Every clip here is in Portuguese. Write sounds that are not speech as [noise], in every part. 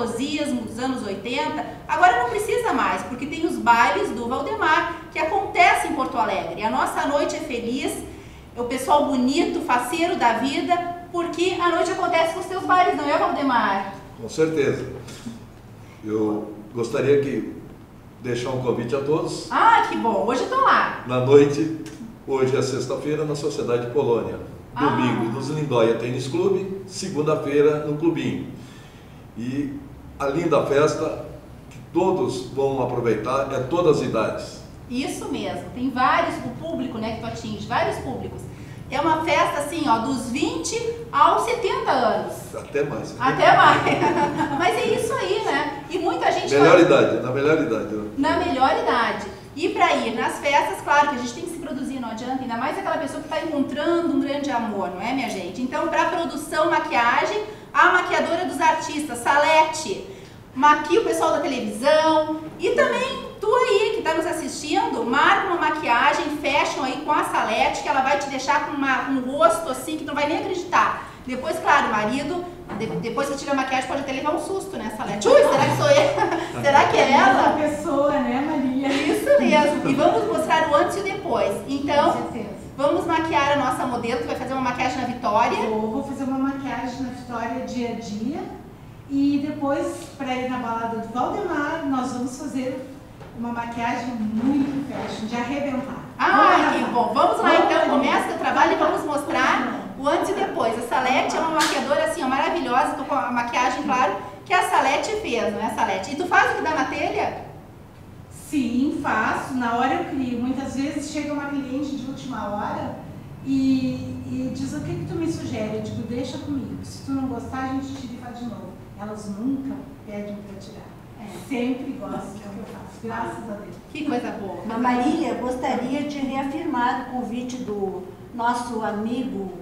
saudosismo dos anos 80, agora não precisa mais, porque tem os bailes do Valdemar que acontecem em Porto Alegre. A nossa noite é feliz, o pessoal bonito, faceiro da vida, porque a noite acontece com os seus bailes, não é, Valdemar? Com certeza. Eu gostaria que deixar um convite a todos. Ah, que bom! Hoje estou lá. Na noite, hoje é sexta-feira, na Sociedade Polônia. Domingo, ah. nos Lindóia Tênis Clube. Segunda-feira, no Clubinho. E a linda festa que todos vão aproveitar é todas as idades. Isso mesmo. Tem vários, o público né, que tu atinge, vários públicos. É uma festa assim, ó, dos 20 aos 70 anos. Até mais. Até mais. [laughs] Mas é isso aí, né? E muita gente. Melhor idade, na melhor idade. Né? Na melhor idade. E para ir nas festas, claro que a gente tem que se produzir, não adianta, ainda mais aquela pessoa que está encontrando um grande amor, não é, minha gente? Então, para produção, maquiagem, a maquiadora dos artistas, Salete, maquia o pessoal da televisão e também Tu aí que está nos assistindo, marca uma maquiagem fashion aí com a Salete, que ela vai te deixar com uma, um rosto assim que tu não vai nem acreditar. Depois, claro, o marido, de, depois que tira a maquiagem, pode até levar um susto, né, Salete? Ui, será que sou eu? [laughs] será que é ela? Uma pessoa, né, Maria? Isso mesmo. E vamos mostrar o antes e o depois. Então, vamos maquiar a nossa modelo. Tu vai fazer uma maquiagem na Vitória? Vou, vou fazer uma maquiagem na Vitória dia a dia. E depois, para ir na balada do Valdemar, nós vamos fazer uma maquiagem muito fashion, de arrebentar. Ah, que bom. Vamos lá então, começa o trabalho e vamos mostrar o antes e depois. A Salete é uma maquiadora assim, ó, maravilhosa, tô com a maquiagem, claro, que a Salete fez, não é, Salete? E tu faz o que dá na telha? Sim, faço. Na hora eu crio. Muitas vezes chega uma cliente de última hora e, e diz o que, que tu me sugere. Eu digo, deixa comigo. Se tu não gostar, a gente tira e faz de novo. Elas nunca pedem para tirar. Sempre gosto do que eu faço, graças a Deus. Que coisa boa. A Marília gostaria de reafirmar o convite do nosso amigo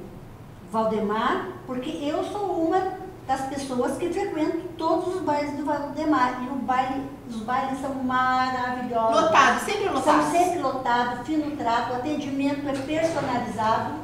Valdemar, porque eu sou uma das pessoas que frequento todos os bailes do Valdemar. E o baile, os bailes são maravilhosos. Lotados, sempre lotados. São sempre lotados, fino trato, o atendimento é personalizado.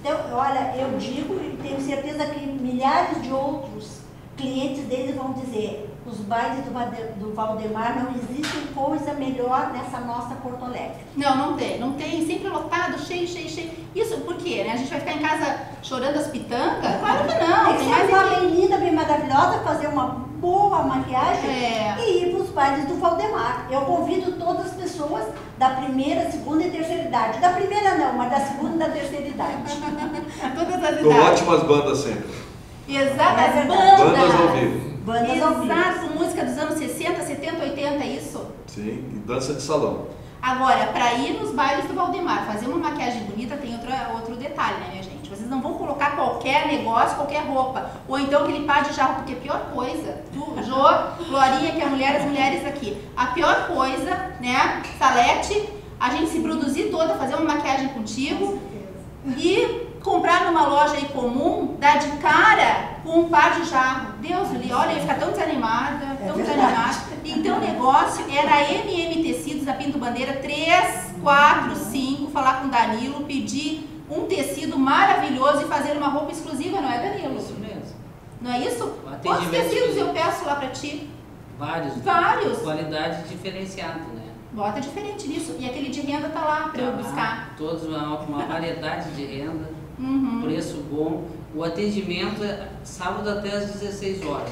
Então, olha, eu digo e tenho certeza que milhares de outros clientes deles vão dizer os bailes do, Valdemar não existe coisa melhor nessa nossa Porto Alegre. Não, não tem, não tem, sempre lotado, cheio, cheio, cheio. Isso por quê, né? A gente vai ficar em casa chorando as pitangas? Claro que não. Tem, tem mais uma bem linda, bem maravilhosa, fazer uma boa maquiagem é. e ir para os bailes do Valdemar. Eu convido todas as pessoas da primeira, segunda e terceira idade. Da primeira não, mas da segunda e da terceira idade. [laughs] todas as idades. Com ótimas bandas sempre. Exato, é as bandas. Bandas ao vivo. Bandas Exato, música dos anos 60, 70, 80, é isso? Sim, e dança de salão. Agora, para ir nos bailes do Valdemar, fazer uma maquiagem bonita, tem outro, outro detalhe, né, minha gente? Vocês não vão colocar qualquer negócio, qualquer roupa. Ou então aquele par de jarro, porque é a pior coisa. Tu, Jô, Glorinha, que é a mulher, as mulheres aqui. A pior coisa, né, Salete, a gente se produzir toda, fazer uma maquiagem contigo. E comprar numa loja aí comum, dar de cara com um par de jarro. Deus me olha, ia ficar tão desanimada, é tão desanimada. Então o negócio era MM Tecidos da Pinto Bandeira 3, 4, 5, falar com o Danilo, pedir um tecido maravilhoso e fazer uma roupa exclusiva, não é Danilo? Isso mesmo. Não é isso? Quantos tecidos eu peço lá para ti? Vários. Vários. Qualidade diferenciada, né? Bota diferente nisso. E aquele de renda tá lá para eu buscar. Todos uma, uma variedade de renda. Uhum. Preço bom. O atendimento é sábado até às 16 horas.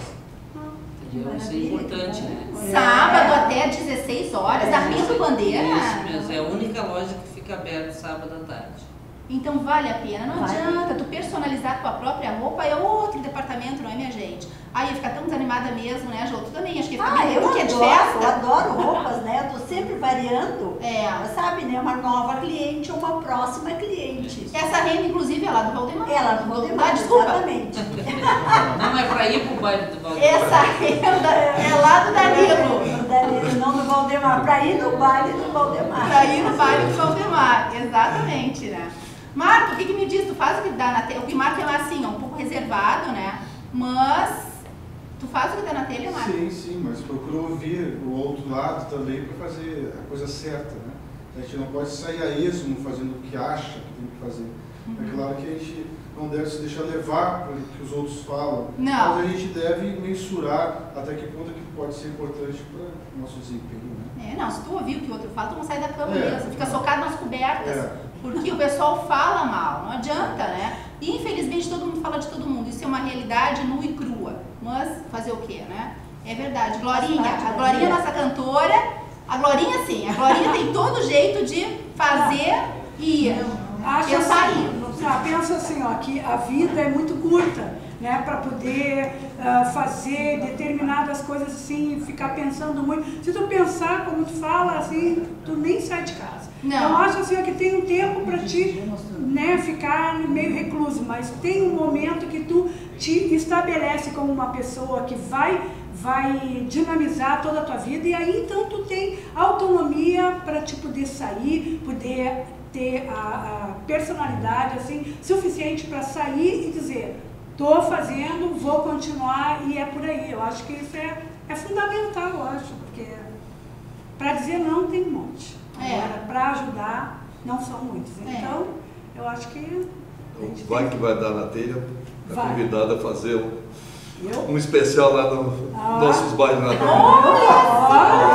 Entendeu? Isso é importante, né? Sábado até às 16 horas, é, Pinto Bandeira? Isso mesmo, é a única loja que fica aberta sábado à tarde. Então vale a pena, não vale. adianta tu personalizar tua própria roupa, é outro departamento, não é minha gente? Aí ia ficar tão desanimada mesmo, né, Jô? Tu também, acho que fica ah, bem eu adoro, é de festa. Eu adoro roupas, né? Eu tô sempre variando. É. Sabe, né? Uma nova cliente ou uma próxima cliente. Essa renda, inclusive, é lá do Valdemar. É lá do Valdemar, ah, desculpa. exatamente. baile do Valdemar. Essa renda é lá do Danilo. Danilo, não do Valdemar, para ir no baile do Valdemar. Pra ir no baile do Valdemar, exatamente, né? Marco, o que, que me diz? Tu faz o que dá na telha? O que Marco é assim, ó, um pouco reservado, né? Mas tu faz o que dá na telha, Marco? Sim, sim, mas procura ouvir o outro lado também para fazer a coisa certa, né? A gente não pode sair a esmo fazendo o que acha que tem que fazer. É claro que a gente não deve se deixar levar pelo que os outros falam, Não. mas a gente deve mensurar até que ponto que pode ser importante para o nosso desempenho, né? É, não, se tu ouvir o que o outro fala, tu não sai da cama É. mesmo, fica socado nas cobertas, É. porque o pessoal fala mal, não adianta, né? E infelizmente todo mundo fala de todo mundo, isso é uma realidade nua e crua, mas fazer o quê, né? É verdade. Glorinha, a Glorinha é vida. nossa cantora, a Glorinha sim, a Glorinha tem todo jeito de fazer e Acho pensar assim, penso assim, ó, que a vida é muito curta, né, para poder fazer determinadas coisas assim, ficar pensando muito. Se tu pensar como tu fala, assim, tu nem sai de casa. Não. Então acho assim, ó, que tem um tempo para ti, né, ficar meio recluso, mas tem um momento que tu te estabelece como uma pessoa que vai vai dinamizar toda a tua vida e aí então tu tem autonomia para te poder sair, poder ter a, a personalidade assim suficiente para sair e dizer tô fazendo, vou continuar e é por aí. Eu acho que isso é, é fundamental, eu acho, porque para dizer não tem um monte. É. Agora, para ajudar, não são muitos. É. Então, eu acho que. a gente vai tem que vai dar na telha, é Vai. convidada a fazer um, Eu? um especial lá no Ah. nossos bailes na telha. Olha,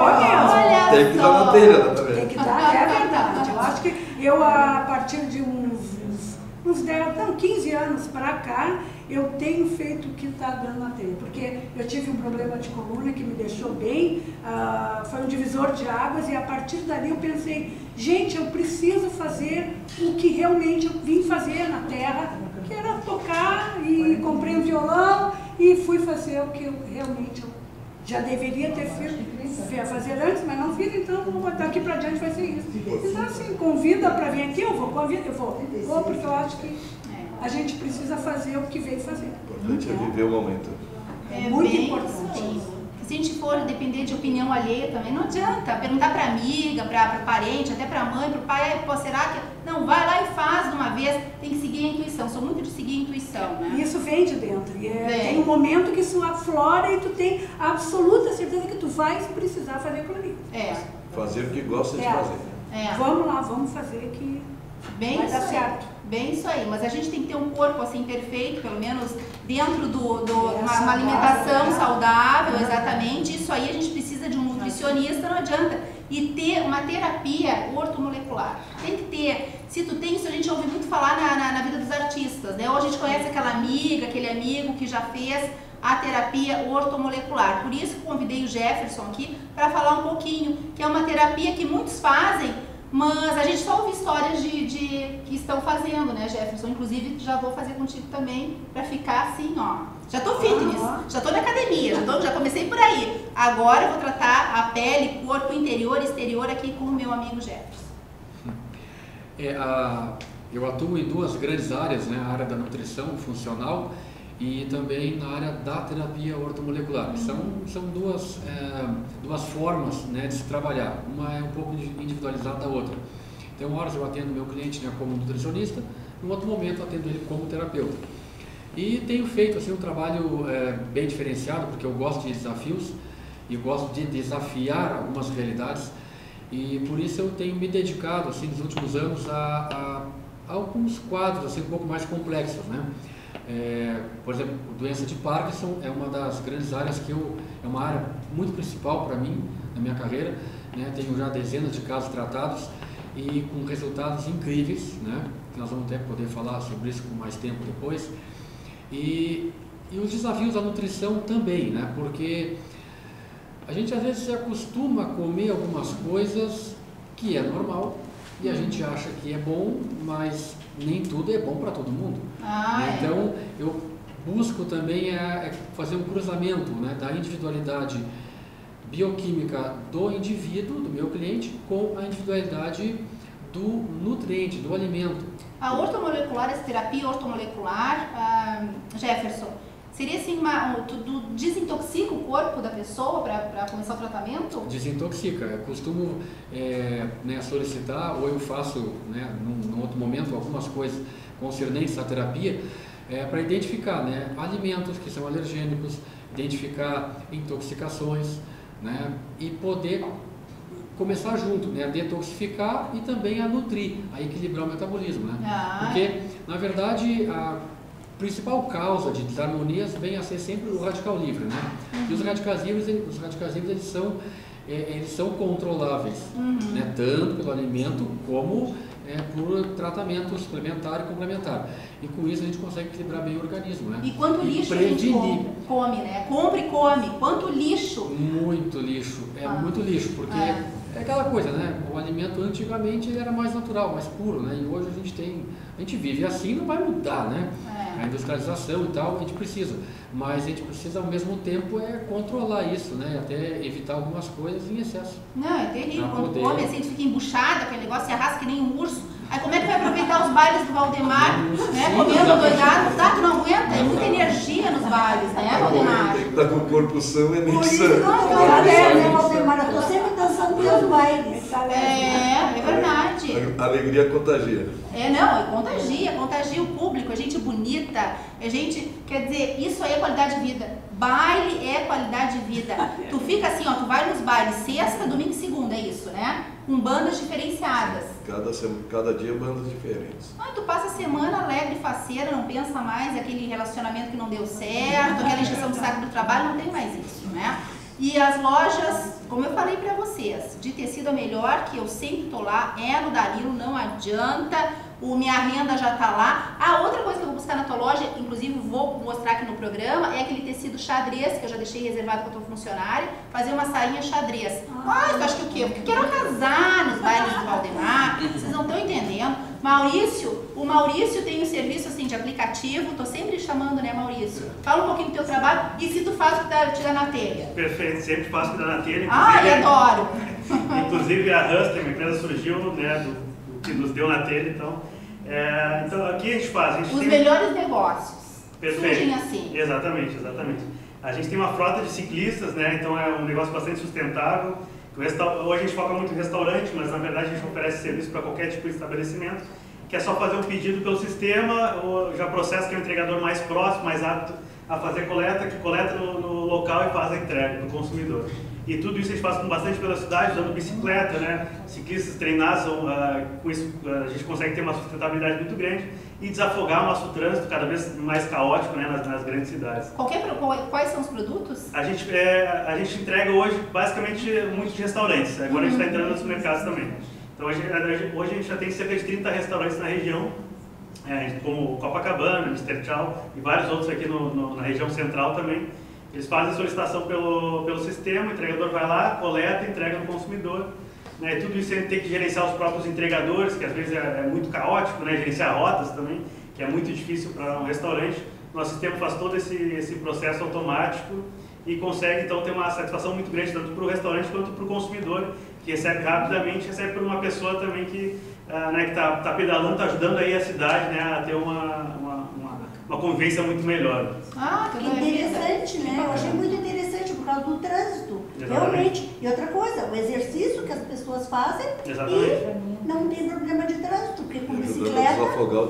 olha, Olha Tem que dar na telha né, Tem também. que dar, é verdade. Eu acho que eu, a partir de uns, uns, uns 10, não, 15 anos para cá, eu tenho feito o que está dando na telha. Porque eu tive um problema de coluna que me deixou bem, ah, foi um divisor de águas, e a partir dali eu pensei, gente, eu preciso fazer o que realmente eu vim fazer na terra, que era tocar, e comprei um violão e fui fazer o que eu realmente eu já deveria ter feito, fe- fazer antes, mas não fiz, então daqui para diante vai ser isso. Então assim, convida para vir aqui, eu vou, convida, eu vou, vou porque eu acho que a gente precisa fazer o que veio fazer. O importante é viver o momento. É Muito bem importante. Se a gente for depender de opinião alheia também, não adianta perguntar para amiga, para parente, até para mãe, para o pai, "Ai, pô, será que. Não, vai lá e faz de uma vez, tem que seguir a intuição. Sou muito de seguir a intuição, né? E isso vem de dentro. E é- Vem. tem um momento que isso aflora e tu tem absoluta certeza que tu vais precisar fazer aquilo ali. É, Fazer o que gosta de É. fazer. é. Vamos lá, vamos fazer que Bem vai dar certo. Bem isso aí, mas a gente tem que ter um corpo assim perfeito, pelo menos dentro do, do É, uma, uma alimentação saudável, exatamente. Isso aí a gente precisa de um nutricionista, não adianta. E ter uma terapia ortomolecular. Tem que ter. Se tu tem isso, a gente ouve muito falar na, na, na vida dos artistas, né? Ou a gente conhece aquela amiga, aquele amigo que já fez a terapia ortomolecular. Por isso que convidei o Jefferson aqui para falar um pouquinho, que é uma terapia que muitos fazem, mas a gente só ouve histórias de, de que estão fazendo, né, Jefferson? Inclusive, já vou fazer contigo também, para ficar assim, ó. Já tô fitness, Ah. já tô na academia, já, tô, já comecei por aí. Agora eu vou tratar a pele, corpo interior e exterior aqui com o meu amigo Jefferson. É, a- eu atuo em duas grandes áreas, né? a área da nutrição funcional e também na área da terapia ortomolecular. São, são duas, é, duas formas né, de se trabalhar, uma é um pouco individualizada da outra. Então, horas eu atendo meu cliente né, como nutricionista, em outro momento eu atendo ele como terapeuta. E tenho feito assim, um trabalho é, bem diferenciado, porque eu gosto de desafios e gosto de desafiar algumas realidades e por isso eu tenho me dedicado assim nos últimos anos a, a, a alguns quadros assim um pouco mais complexos, né? É, por exemplo, doença de Parkinson é uma das grandes áreas que eu é uma área muito principal para mim na minha carreira, né? Tenho já dezenas de casos tratados e com resultados incríveis, né? Nós vamos até poder falar sobre isso com mais tempo depois. E, e os desafios da nutrição também, né? Porque a gente às vezes se acostuma a comer algumas coisas que é normal e a gente acha que é bom, mas nem tudo é bom para todo mundo. Ah, é. então eu busco também é, é fazer um cruzamento né, da individualidade bioquímica do indivíduo, do meu cliente, com a individualidade do nutriente, do alimento. A ortomolecular, essa terapia ortomolecular, ah, Jefferson, Seria assim, uma, um, tu, tu desintoxica o corpo da pessoa para começar o tratamento? Desintoxica. Eu costumo é, né, solicitar, ou eu faço né, num, num, outro momento, algumas coisas concernentes à terapia, é, para identificar né, alimentos que são alergênicos, identificar intoxicações né, e poder começar junto, né, a detoxificar e também a nutrir, a equilibrar o metabolismo. Né? Ah. Porque, na verdade, a principal causa de desarmonias vem a ser sempre o radical livre, né? Uhum. E os radicais livres, os radicais livres eles são, é, eles são controláveis, uhum. né? Tanto pelo alimento como é, por tratamento suplementar e complementar. E com isso a gente consegue equilibrar bem o organismo, né? E quanto lixo a gente come, né? Compre e come. Quanto lixo? Muito lixo, é ah. muito lixo, porque é. É. aquela coisa, né? O alimento antigamente ele era mais natural, mais puro, né? E hoje a gente tem, a gente vive assim, não vai mudar, né? É a industrialização e tal, a gente precisa. Mas a gente precisa ao mesmo tempo é controlar isso, né? Até evitar algumas coisas em excesso. Não, é terrível. Quando poder... come assim, fica embuchado, aquele negócio se arrasta que nem um urso. Aí como é que vai aproveitar os bailes do Valdemar, né? Comendo doidado, tá? Tu não aguenta, é muita energia nos bailes, né, Valdemar? Tem que estar com o corpo são, é nem sã. Não, não, é, né, Valdemar? Eu tô sempre dançando meus bailes. É, é verdade. A alegria contagia. É, não, é contagia, contagia o público, a gente bonita, a gente, quer dizer, isso aí é qualidade de vida. Baile é qualidade de vida. Tu fica assim, ó, tu vai nos bailes sexta, domingo e segunda, é isso, né? Com bandas diferenciadas. Cada, cada dia bandas diferentes. Ah, tu passa a semana alegre, faceira, não pensa mais, aquele relacionamento que não deu certo, aquela injeção de saco do trabalho, não tem mais isso, né? E as lojas, como eu falei para vocês, de tecido é melhor, que eu sempre tô lá, é no Danilo, não adianta o Minha Renda já está lá. A outra coisa que eu vou buscar na tua loja, inclusive vou mostrar aqui no programa, é aquele tecido xadrez, que eu já deixei reservado para tua funcionária, fazer uma sainha xadrez. Ah, tu acha que o quê? Porque eu quero casar nos bailes do Valdemar, vocês não estão entendendo. Maurício, o Maurício tem um serviço assim de aplicativo, tô sempre chamando, né, Maurício? Fala um pouquinho do teu trabalho e se tu faz o que te dá na telha. Perfeito, sempre faço o que dá na telha. Ai, adoro! [laughs] inclusive a Hustle, uma empresa surgiu, né, do, do que nos deu na telha, então é, então, aqui a gente faz. A gente Os tem... melhores negócios. Perfeito. Surgem assim. Exatamente, exatamente. A gente tem uma frota de ciclistas, né? Então é um negócio bastante sustentável. Hoje a gente foca muito em restaurante, mas na verdade a gente oferece serviço para qualquer tipo de estabelecimento, que é só fazer um pedido pelo sistema, já processa que é o entregador mais próximo, mais apto a fazer coleta, que coleta no, no local e faz a entrega para o consumidor. E tudo isso a gente faz com bastante velocidade, usando bicicleta, né? Ciclistas treinados, uh, com isso uh, a gente consegue ter uma sustentabilidade muito grande e desafogar o nosso trânsito cada vez mais caótico né, nas, nas grandes cidades. Qualquer, quais são os produtos? A gente, é, a gente entrega hoje basicamente muitos restaurantes, agora uhum. a gente está entrando nos mercados também. Então hoje, hoje a gente já tem cerca de 30 restaurantes na região, é, como Copacabana, Mr. Chow e vários outros aqui no, no, na região central também. Eles fazem solicitação pelo, pelo sistema, o entregador vai lá, coleta, entrega no consumidor. Né? Tudo isso ele tem que gerenciar os próprios entregadores, que às vezes é, é muito caótico, né? gerenciar rotas também, que é muito difícil para um restaurante. Nosso sistema faz todo esse, esse processo automático e consegue então ter uma satisfação muito grande tanto para o restaurante quanto para o consumidor, que recebe rapidamente, recebe por uma pessoa também que uh, né, está tá pedalando, está ajudando aí a cidade né, a ter uma, uma, uma, uma convivência muito melhor. Ah, que interessante, né? Eu achei muito interessante por causa do trânsito. Exatamente. Realmente. E outra coisa, o exercício que as pessoas fazem Exatamente. e não tem problema de trânsito, porque com bicicleta.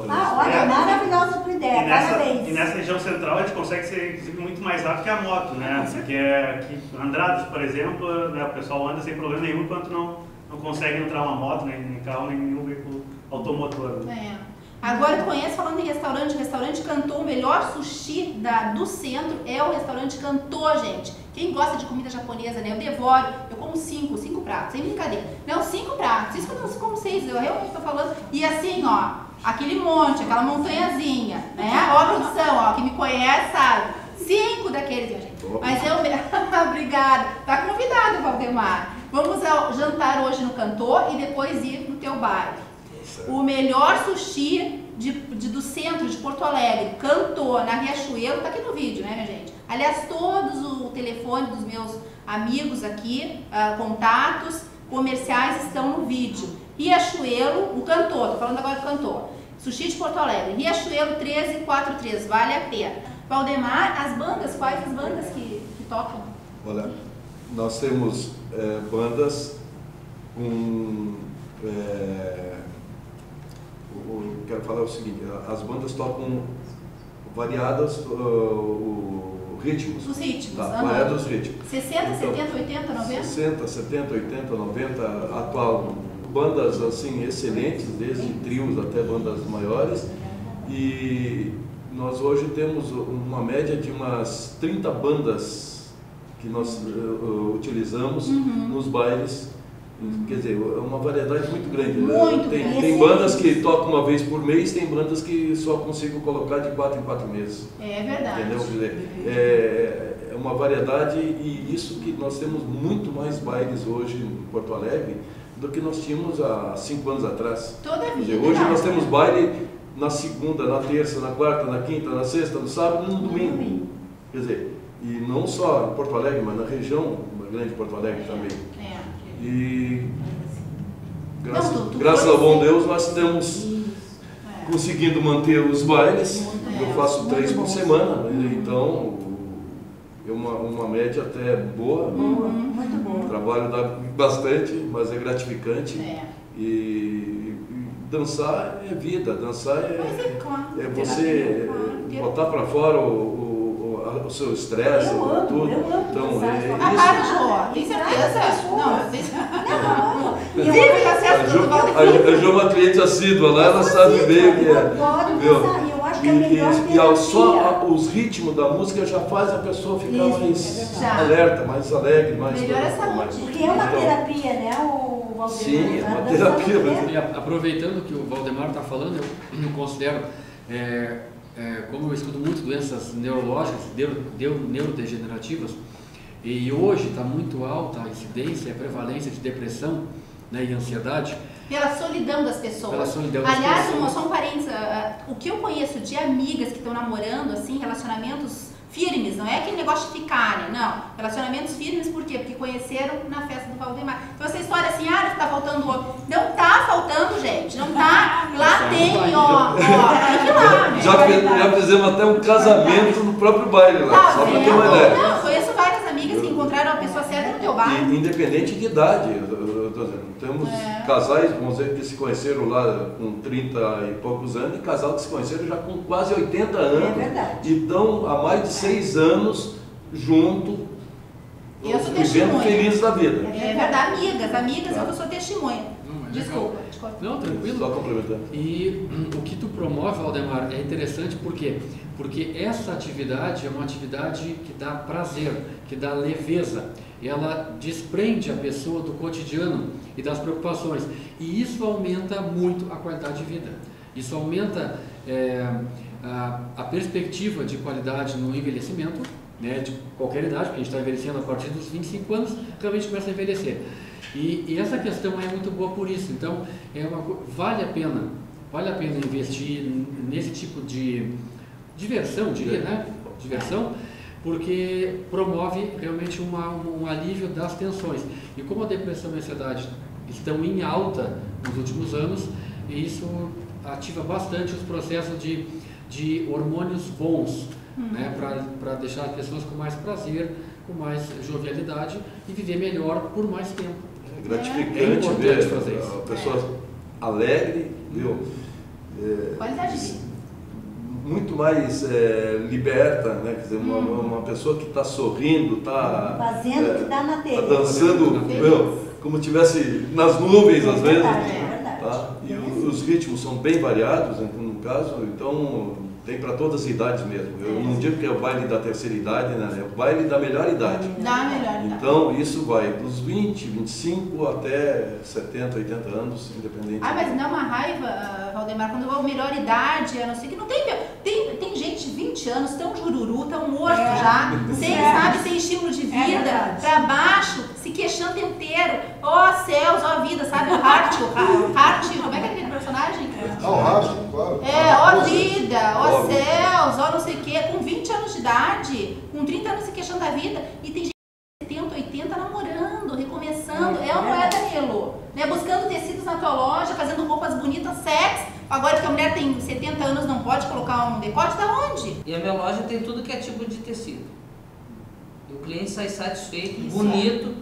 Ah, olha, é. maravilhosa a tua ideia, e nessa, parabéns. E nessa região central a gente consegue ser inclusive, muito mais rápido que a moto, né? Porque aqui, Andradas, por exemplo, né, o pessoal anda sem problema nenhum enquanto não, não consegue entrar uma moto, nem, nem carro, nem nenhum veículo automotor. Né? É. Agora tu conhece, falando em restaurante, restaurante Cantor, o melhor sushi da, do centro é o restaurante Cantor, gente. Quem gosta de comida japonesa, né? Eu devoro, eu como cinco, cinco pratos, sem brincadeira. Não, cinco pratos, isso que eu não como seis, eu realmente estou falando. E assim, ó, aquele monte, aquela montanhazinha, né? Ó a produção, ó, quem me conhece sabe. Cinco daqueles, gente. Mas eu... [laughs] Obrigada. Tá convidado, Valdemar. Vamos ao jantar hoje no Cantor e depois ir no teu bairro o melhor sushi de, de, do centro de Porto Alegre, Cantor, na Riachuelo, tá aqui no vídeo, né, minha gente? Aliás, todos o telefone dos meus amigos aqui, uh, contatos comerciais estão no vídeo. Riachuelo, o Cantor, tô falando agora do Cantor. Sushi de Porto Alegre, Riachuelo 1343, vale a pena. Valdemar, as bandas, quais as bandas que, que tocam? Olha, nós temos é, bandas com. É, o- quero falar o seguinte: as bandas tocam variadas uh, o- ritmos. Os ritmos. Tá, aham. variados ritmos. 60, Então, 70, 80, 90? 60, 70, 80, 90, atual. Bandas assim excelentes, desde trios até bandas maiores. E nós hoje temos uma média de umas 30 bandas que nós eh, utilizamos Uhum. nos bailes. Quer dizer, é uma variedade muito grande. Muito tem, grande. tem bandas que tocam uma vez por mês, tem bandas que só consigo colocar de quatro em quatro meses. É verdade. Entendeu? Dizer, é, é uma variedade e isso que nós temos muito mais bailes hoje em Porto Alegre do que nós tínhamos há cinco anos atrás. Toda vida. hoje né? nós temos baile na segunda, na terça, na quarta, na quinta, na sexta, no sábado e no domingo. Quer dizer, e não só em Porto Alegre, mas na região, na grande Porto Alegre também. É. E graças, Não, tu- tu graças ao bom ser- Deus nós estamos É. conseguindo manter os bailes. É, Eu faço três por bom. semana, né? então é uma, uma média até boa. Uhum. muito O boa. trabalho dá bastante, mas é gratificante. É. E, e dançar é vida, dançar é, é claro. é você claro. botar para fora o, o, o, seu estresse, Eu amo, tudo. eu amo então, é, eu Ah, isso. para, Jô. Tem certeza? Não, a tem Não, Vive A Ju é uma cliente assídua lá, ela sabe bem o que Eu é. adoro e eu acho que E, é e, e ao só os ritmos da música já faz a pessoa ficar Isso, mais é alerta, mais alegre, mais. Melhor é saúde. mais- Porque é uma Então, terapia, né, o Valdemar? Sim, é uma dança terapia, é mas- E aproveitando que o Valdemar está falando, eu considero, é, é, como eu estudo muito doenças neurológicas, neuro, neuro- neurodegenerativas, e hoje está muito alta a incidência e a prevalência de depressão né, e ansiedade, Pela solidão das pessoas. Solidão das Aliás, pessoas. uma, só um parênteses, o que eu conheço de amigas que estão namorando, assim, relacionamentos firmes, não é aquele negócio de ficarem, não. Relacionamentos firmes, por quê? Porque conheceram na festa do Valdemar. Então essa história assim, ah, tá faltando outro. Não tá faltando, gente, não tá. Lá tem, ó, ó, tem que ir lá, né? Já, já fizemos até um casamento no próprio baile lá, Tá só para ter uma ideia. Não, conheço várias amigas que encontraram a pessoa certa no teu bar. E- Independente de idade, eu- tô dizendo, temos É. casais, vamos dizer, que se conheceram lá com 30 e poucos anos, e casal que se conheceram já com quase 80 anos. É verdade. E estão há mais de seis anos junto, vivendo felizes da vida. É verdade, amigas, amigas, Tá. eu sou testemunha. É Desculpa, Não, tranquilo. Só complementando. E hum, o que tu promove, Valdemar, é interessante por quê? Porque essa atividade é uma atividade que dá prazer, que dá leveza. Ela desprende a pessoa do cotidiano e das preocupações. E isso aumenta muito a qualidade de vida. Isso aumenta é, a, a perspectiva de qualidade no envelhecimento, né, de qualquer idade, porque a gente está envelhecendo a partir dos 25 anos, realmente começa a envelhecer. E, e essa questão é muito boa por isso. Então, é uma, vale a pena, vale a pena investir nesse tipo de diversão, diria, né? Diversão, porque promove realmente uma, um alívio das tensões. E como a depressão e a ansiedade estão em alta nos últimos anos, isso ativa bastante os processos de, de hormônios bons, né? para deixar as pessoas com mais prazer, com mais jovialidade e viver melhor por mais tempo. É É gratificante importante ver fazer isso. a pessoa alegre, viu? É, Qualidade muito mais é, liberta, né? Quer dizer, uma, Uhum. uma pessoa que está sorrindo, está Fazendo o que dá na tá telha. dançando, Feliz. meu, como tivesse nas nuvens às É vezes. é verdade. Tá? E o- os ritmos são bem variados, né, no caso, então tem para todas as idades mesmo. Eu não digo que é o baile da terceira idade, né? é o baile da melhor idade. Dá melhor, dá. Então isso vai dos 20, 25 até 70, 80 anos, independente. Ah, mas dá uma raiva, ah, Valdemar, quando a melhor idade, eu não sei que não tem, tem. Tem gente de 20 anos, tão jururu, tão morto É. já, [laughs] sem, É. sabe, sem estímulo de É vida, verdade. pra baixo, se queixando inteiro. Ó céus, ó vida, sabe? O Hart, o Hart, como é que é aquele personagem? Ah, o Rafa, claro. É, ó vida, ó Óbvio. céus, ó não sei o quê, com 20 anos de idade, com 30 anos se queixando da vida, e tem gente de 70, 80 namorando, recomeçando, é ou não é, Danilo? Né? Buscando tecidos na tua loja, fazendo roupas bonitas, sexy, Agora que a mulher tem 70 anos não pode colocar um decote, da onde? E a minha loja tem tudo que é tipo de tecido. E o cliente sai satisfeito, Isso bonito,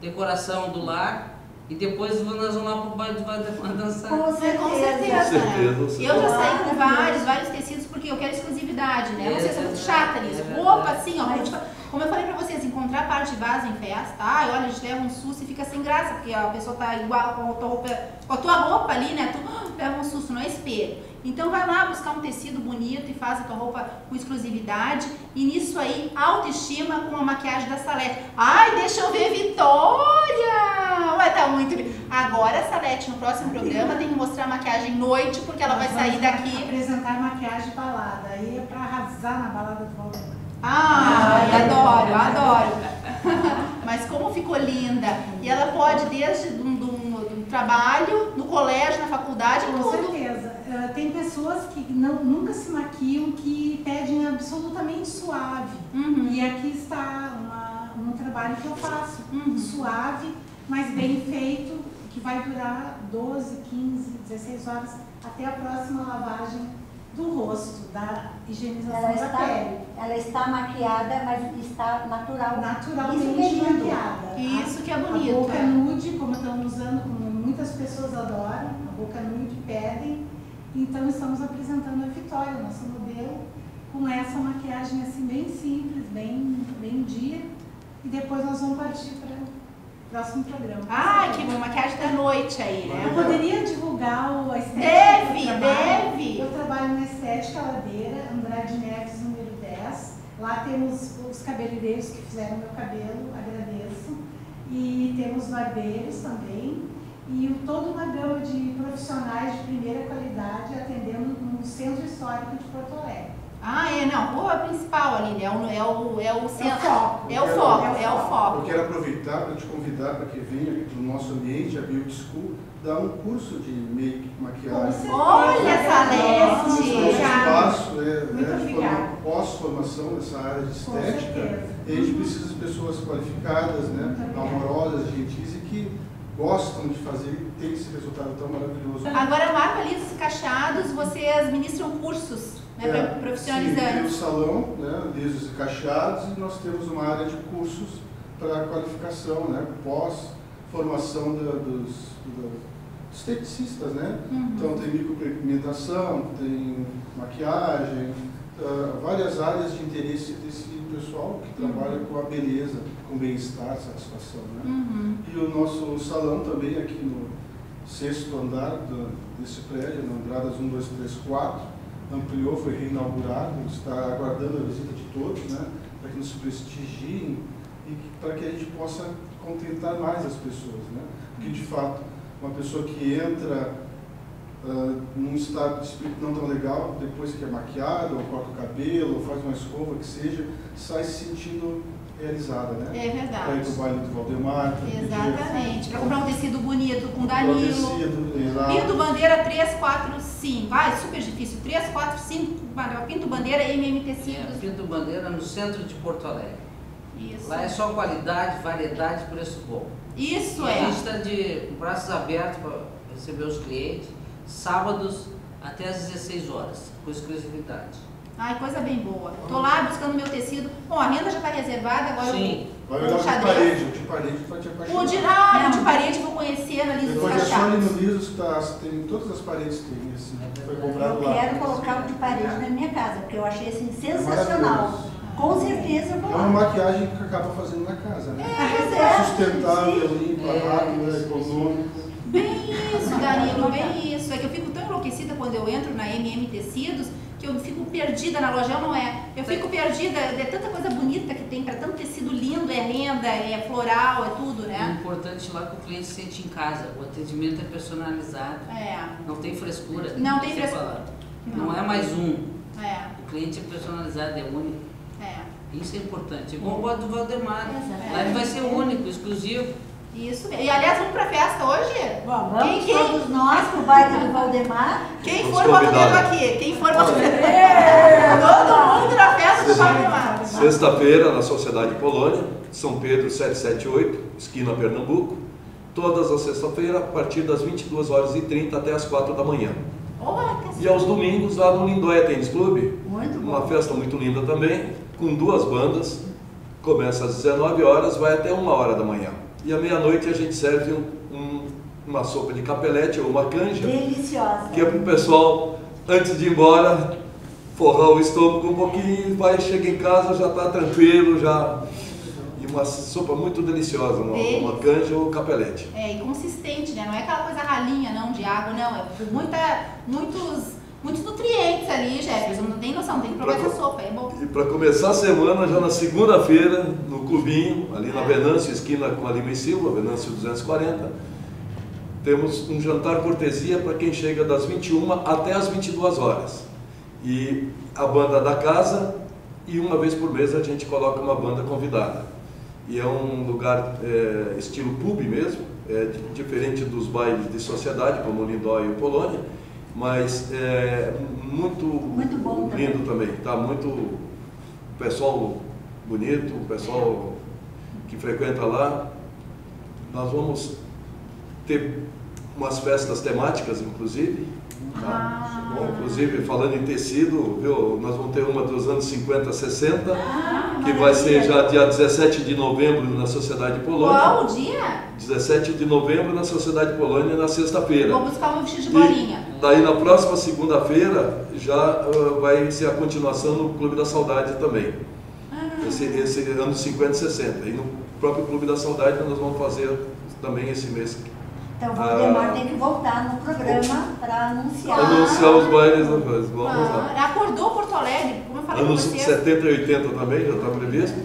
decoração do lar. E depois nós vamos lá pro baile do Valdemar dançar. Com certeza. com certeza. Com certeza, né? Eu já saí com vários, vários tecidos porque eu quero exclusividade, né? É Vocês são muito chata nisso. é. Roupa, assim, ó, como eu te fa- como eu falei pra vocês, encontrar par de vaso em festa, ai, olha, a gente leva um susto e fica sem graça, porque a pessoa tá igual com a tua roupa, com a tua roupa ali, né? Tu ah, [gasps] leva um susto, não é espelho. Então vai lá buscar um tecido bonito e faz a tua roupa com exclusividade. E nisso aí, autoestima com a maquiagem da Salete. Ai, deixa eu ver Vitória! Ué, tá muito. Agora, Salete, no próximo programa tem que mostrar a maquiagem noite, porque ela vai Nós sair vamos daqui. Apresentar maquiagem balada. Aí é pra arrasar na balada do Valdemar. Ai, adoro, adoro. [laughs] Mas como ficou linda. E ela pode, desde do, do, do trabalho, no colégio, na faculdade, Com tudo. certeza. Eh, tem pessoas que não, nunca se maquiam que pedem absolutamente suave. Uhum. E aqui está uma- um trabalho que eu faço. Uhum. Suave, mas bem feito, que vai durar 12, 15, 16 horas até a próxima lavagem do rosto, da higienização Ela da está, pele. ela está maquiada, mas está natural. Naturalmente Isso é maquiada. Isso que é A bonito. boca nude, como estamos usando, como muitas pessoas adoram, a boca nude pedem. Então estamos apresentando a Vitória, nosso modelo, com essa maquiagem assim bem simples, bem, bem dia. E depois nós vamos partir para o próximo programa. Ai, que bom, maquiagem da noite aí, Eu né? poderia divulgar o- a estética. Deve, eu deve. Eu trabalho na Estética Ladeira, Andrade Neves, número 10. Lá temos os cabeleireiros que fizeram meu cabelo, agradeço. E temos barbeiros também. E o- toda uma gama de profissionais de primeira qualidade atendendo no Centro Histórico de Porto Alegre. Ah, é, não, rua principal ali, né? É o, é o, é o centro. foco. É o Eu foco, é o Eu foco. quero aproveitar para te convidar para que venha aqui para o nosso ambiente, a Beauty School, dar um curso de make, maquiagem. Olha, Salete! espaço é, Muito é de obrigada. forma- pós-formação nessa área de estética. E a gente precisa de pessoas qualificadas, né, amorosas, gentis e que gostam de fazer e ter esse resultado tão maravilhoso. Agora, Marco Lisos e Cacheados, vocês ministram cursos né, É, Sim, tem o profissionalizantes. salão, né, lisos e cacheados, e nós temos uma área de cursos para qualificação, né, pós-formação dos, dos esteticistas, né? Uhum. Então tem micropigmentação, tem maquiagem, ah, várias áreas de interesse desse pessoal que trabalha com a beleza, com bem-estar, satisfação, né? Uhum. E o nosso salão também aqui no sexto andar do- desse prédio, na Andradas 1, 2, 3, 4, ampliou, foi reinaugurado, está aguardando a visita de todos, né, para que nos prestigiem e para que a gente possa contentar mais as pessoas, né? Porque de fato, uma pessoa que entra ah, num estado de espírito não tão legal, depois que é maquiada, ou corta o cabelo, ou faz uma escova, que seja, sai se sentindo realizada, né? É Para ir verdade. para o baile do Valdemar, Exatamente. Para comprar um tecido bonito com Danilo. tecido, exato. Pinto Bandeira 3, 4, 5. Ai, super difícil. 3, 4, 5. Pinto Bandeira MM É, Tecidos. Pinto Bandeira no centro de Porto Alegre. Isso. Lá é só qualidade, variedade, preço bom. Isso E a é. gente está de braços abertos para receber os clientes, sábados até às 16 horas, com exclusividade. Ai, coisa bem boa. Tô lá buscando meu tecido. Bom, a renda já está reservada, agora Sim. Vai o olhar o de parede, o de parede vai te O apaixonar. de, ah, o de parede vou conhecer na lista dos Depois é só no Lisos que tá, tem, todas as paredes tem, assim, É foi comprado Eu lá. quero colocar o de parede na minha casa, porque eu achei assim É sensacional. Com certeza eu É vou uma lá. maquiagem que acaba fazendo na casa, né? Pois é. Sustentável, limpa, É, rápido, isso, econômico. Bem isso, Danilo, bem isso. É que eu fico tão enlouquecida quando eu entro na MM Tecidos que eu fico perdida na loja, não é. Eu fico perdida, é tanta coisa bonita que tem, para tanto tecido lindo, é renda, é floral, é tudo, O né? importante lá é que o cliente se sente em casa. O atendimento é personalizado. É, Não tem frescura. Não tem frescura. Não. Não é mais um. é, O cliente é personalizado, é único. é. Isso é importante. Igual o do Valdemar. Lá ele vai ser único, exclusivo. Isso mesmo. E aliás, vamos pra festa hoje? Vamos. Vamos Quem- todos nós pro baile do Valdemar. Quem for, bota o dedo convidados. aqui. Quem for, bota o dedo. Todo mundo na festa do Valdemar. Sexta-feira, na Sociedade Polônia, São Pedro 778, esquina Pernambuco. Todas as sexta-feiras, a partir das 22 horas e 30 até as 4 da manhã. Olha, E aos domingos lá no Lindóia Tênis Clube, Muito uma bom. festa muito linda também, com duas bandas. Começa às 19 horas, vai até uma hora da manhã. E à meia-noite a gente serve um- um- uma sopa de capelete ou uma canja, Deliciosa. que é para o pessoal, antes de ir embora, forrar o estômago um pouquinho, vai, chega em casa, já está tranquilo, já... E uma sopa muito deliciosa, uma, uma canja ou capelete. É, e consistente, né? Não é aquela coisa ralinha, não, de água, não. É muita, muitos, muitos nutrientes ali, Jefferson. Não tem noção, tem que provar essa sopa, é bom. E para começar a semana, já na segunda-feira, no Clubinho, ali na Venâncio, esquina com a Lima e Silva, Venâncio 240, temos um jantar cortesia para quem chega das 21 até as 22 horas. E a banda da casa, e uma vez por mês a gente coloca uma banda convidada. E é um lugar é, estilo pub mesmo, é di- diferente dos bailes de sociedade, como o Lindóia e o Polônia, mas é muito, Muito bom também. lindo também. Tá muito pessoal bonito, o pessoal que frequenta lá. Nós vamos ter umas festas temáticas, inclusive. Tá? Bom, inclusive, falando em tecido, viu, nós vamos ter uma dos anos 50, 60, Ah, que vai ser já dia 17 de novembro na Sociedade Polônia. Qual o dia? 17 de novembro na Sociedade Polônia, na sexta-feira. Vou buscar meu vestido de bolinha. E daí na próxima segunda-feira já ah, vai ser a continuação no Clube da Saudade também. Ah. Esse, esse ano 50 e 60. E no próprio Clube da Saudade nós vamos fazer também esse mês. Então o Ah. Valdemar tem que voltar no programa para anunciar. Anunciar os bailes da festa. Vamos lá. Ah, acordou Porto Alegre, como eu falei Anos com vocês. 70 e 80 também, já está previsto.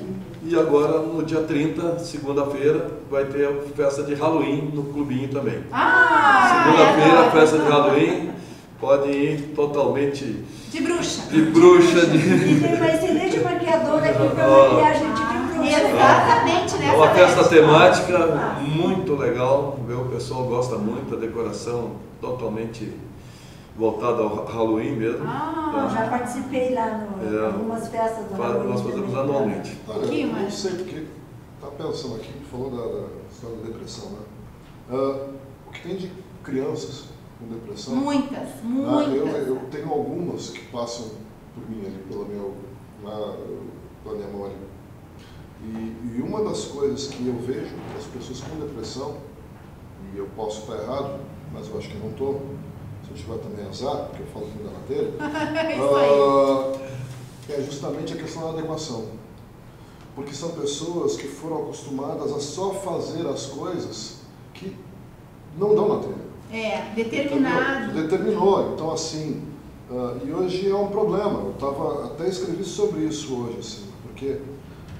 E agora, no dia 30, segunda-feira, vai ter a festa de Halloween no clubinho também. Ah, Segunda-feira, é, festa de Halloween, pode ir totalmente De bruxa. de bruxa, E de... tem uma excelente maquiadora aqui para Ó. maquiagem de. Exatamente, né? É uma festa temática muito legal, o pessoal gosta muito, a decoração totalmente voltada ao Halloween mesmo. Ah, Já participei lá em É. algumas festas do Halloween Nós fazemos também. anualmente. Olha, Que, eu não mas- sei porque, tá pensando aqui, falou da, da história da depressão, né? Ah, o que tem de crianças com depressão? muitas, Ah, muitas. eu, eu tenho algumas que passam por mim ali, pela minha, na, pela minha ali. E, e uma das coisas que eu vejo das pessoas com depressão, e eu posso estar errado, mas eu acho que não estou, se eu tiver também azar, porque eu falo [laughs] que não dá na telha, É justamente a questão da adequação. Porque são pessoas que foram acostumadas a só fazer as coisas que não dão na telha. É, determinado. Entendeu? Determinou. Então, assim, ah, e hoje é um problema. Eu tava, até escrevi sobre isso hoje, assim, porque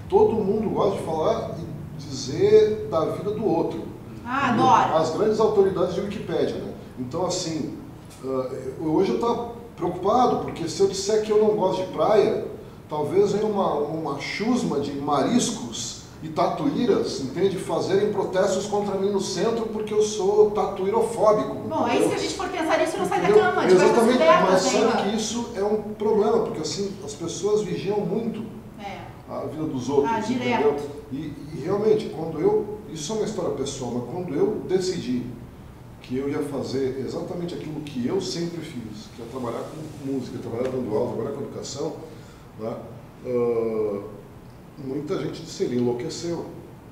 todo mundo gosta de falar e dizer da vida do outro. Ah, adoro. As grandes autoridades de Wikipédia, né? Então, assim, ah, hoje eu estou preocupado, porque se eu disser que eu não gosto de praia, talvez venha uma, uma chusma de mariscos e tatuíras, entende? Fazerem protestos contra mim no centro porque eu sou tatuirofóbico. Bom, aí se a gente for pensar nisso, não sai da cama, Exatamente, mas né, sabe que isso é um problema, porque assim, as pessoas vigiam muito É. a vida dos outros. Ah, entendeu? E, e realmente, quando eu. Isso é uma história pessoal, mas quando eu decidi que eu ia fazer exatamente aquilo que eu sempre fiz, que é trabalhar com música, trabalhar dando aula, trabalhar com educação, né? ah, muita gente ele enlouqueceu.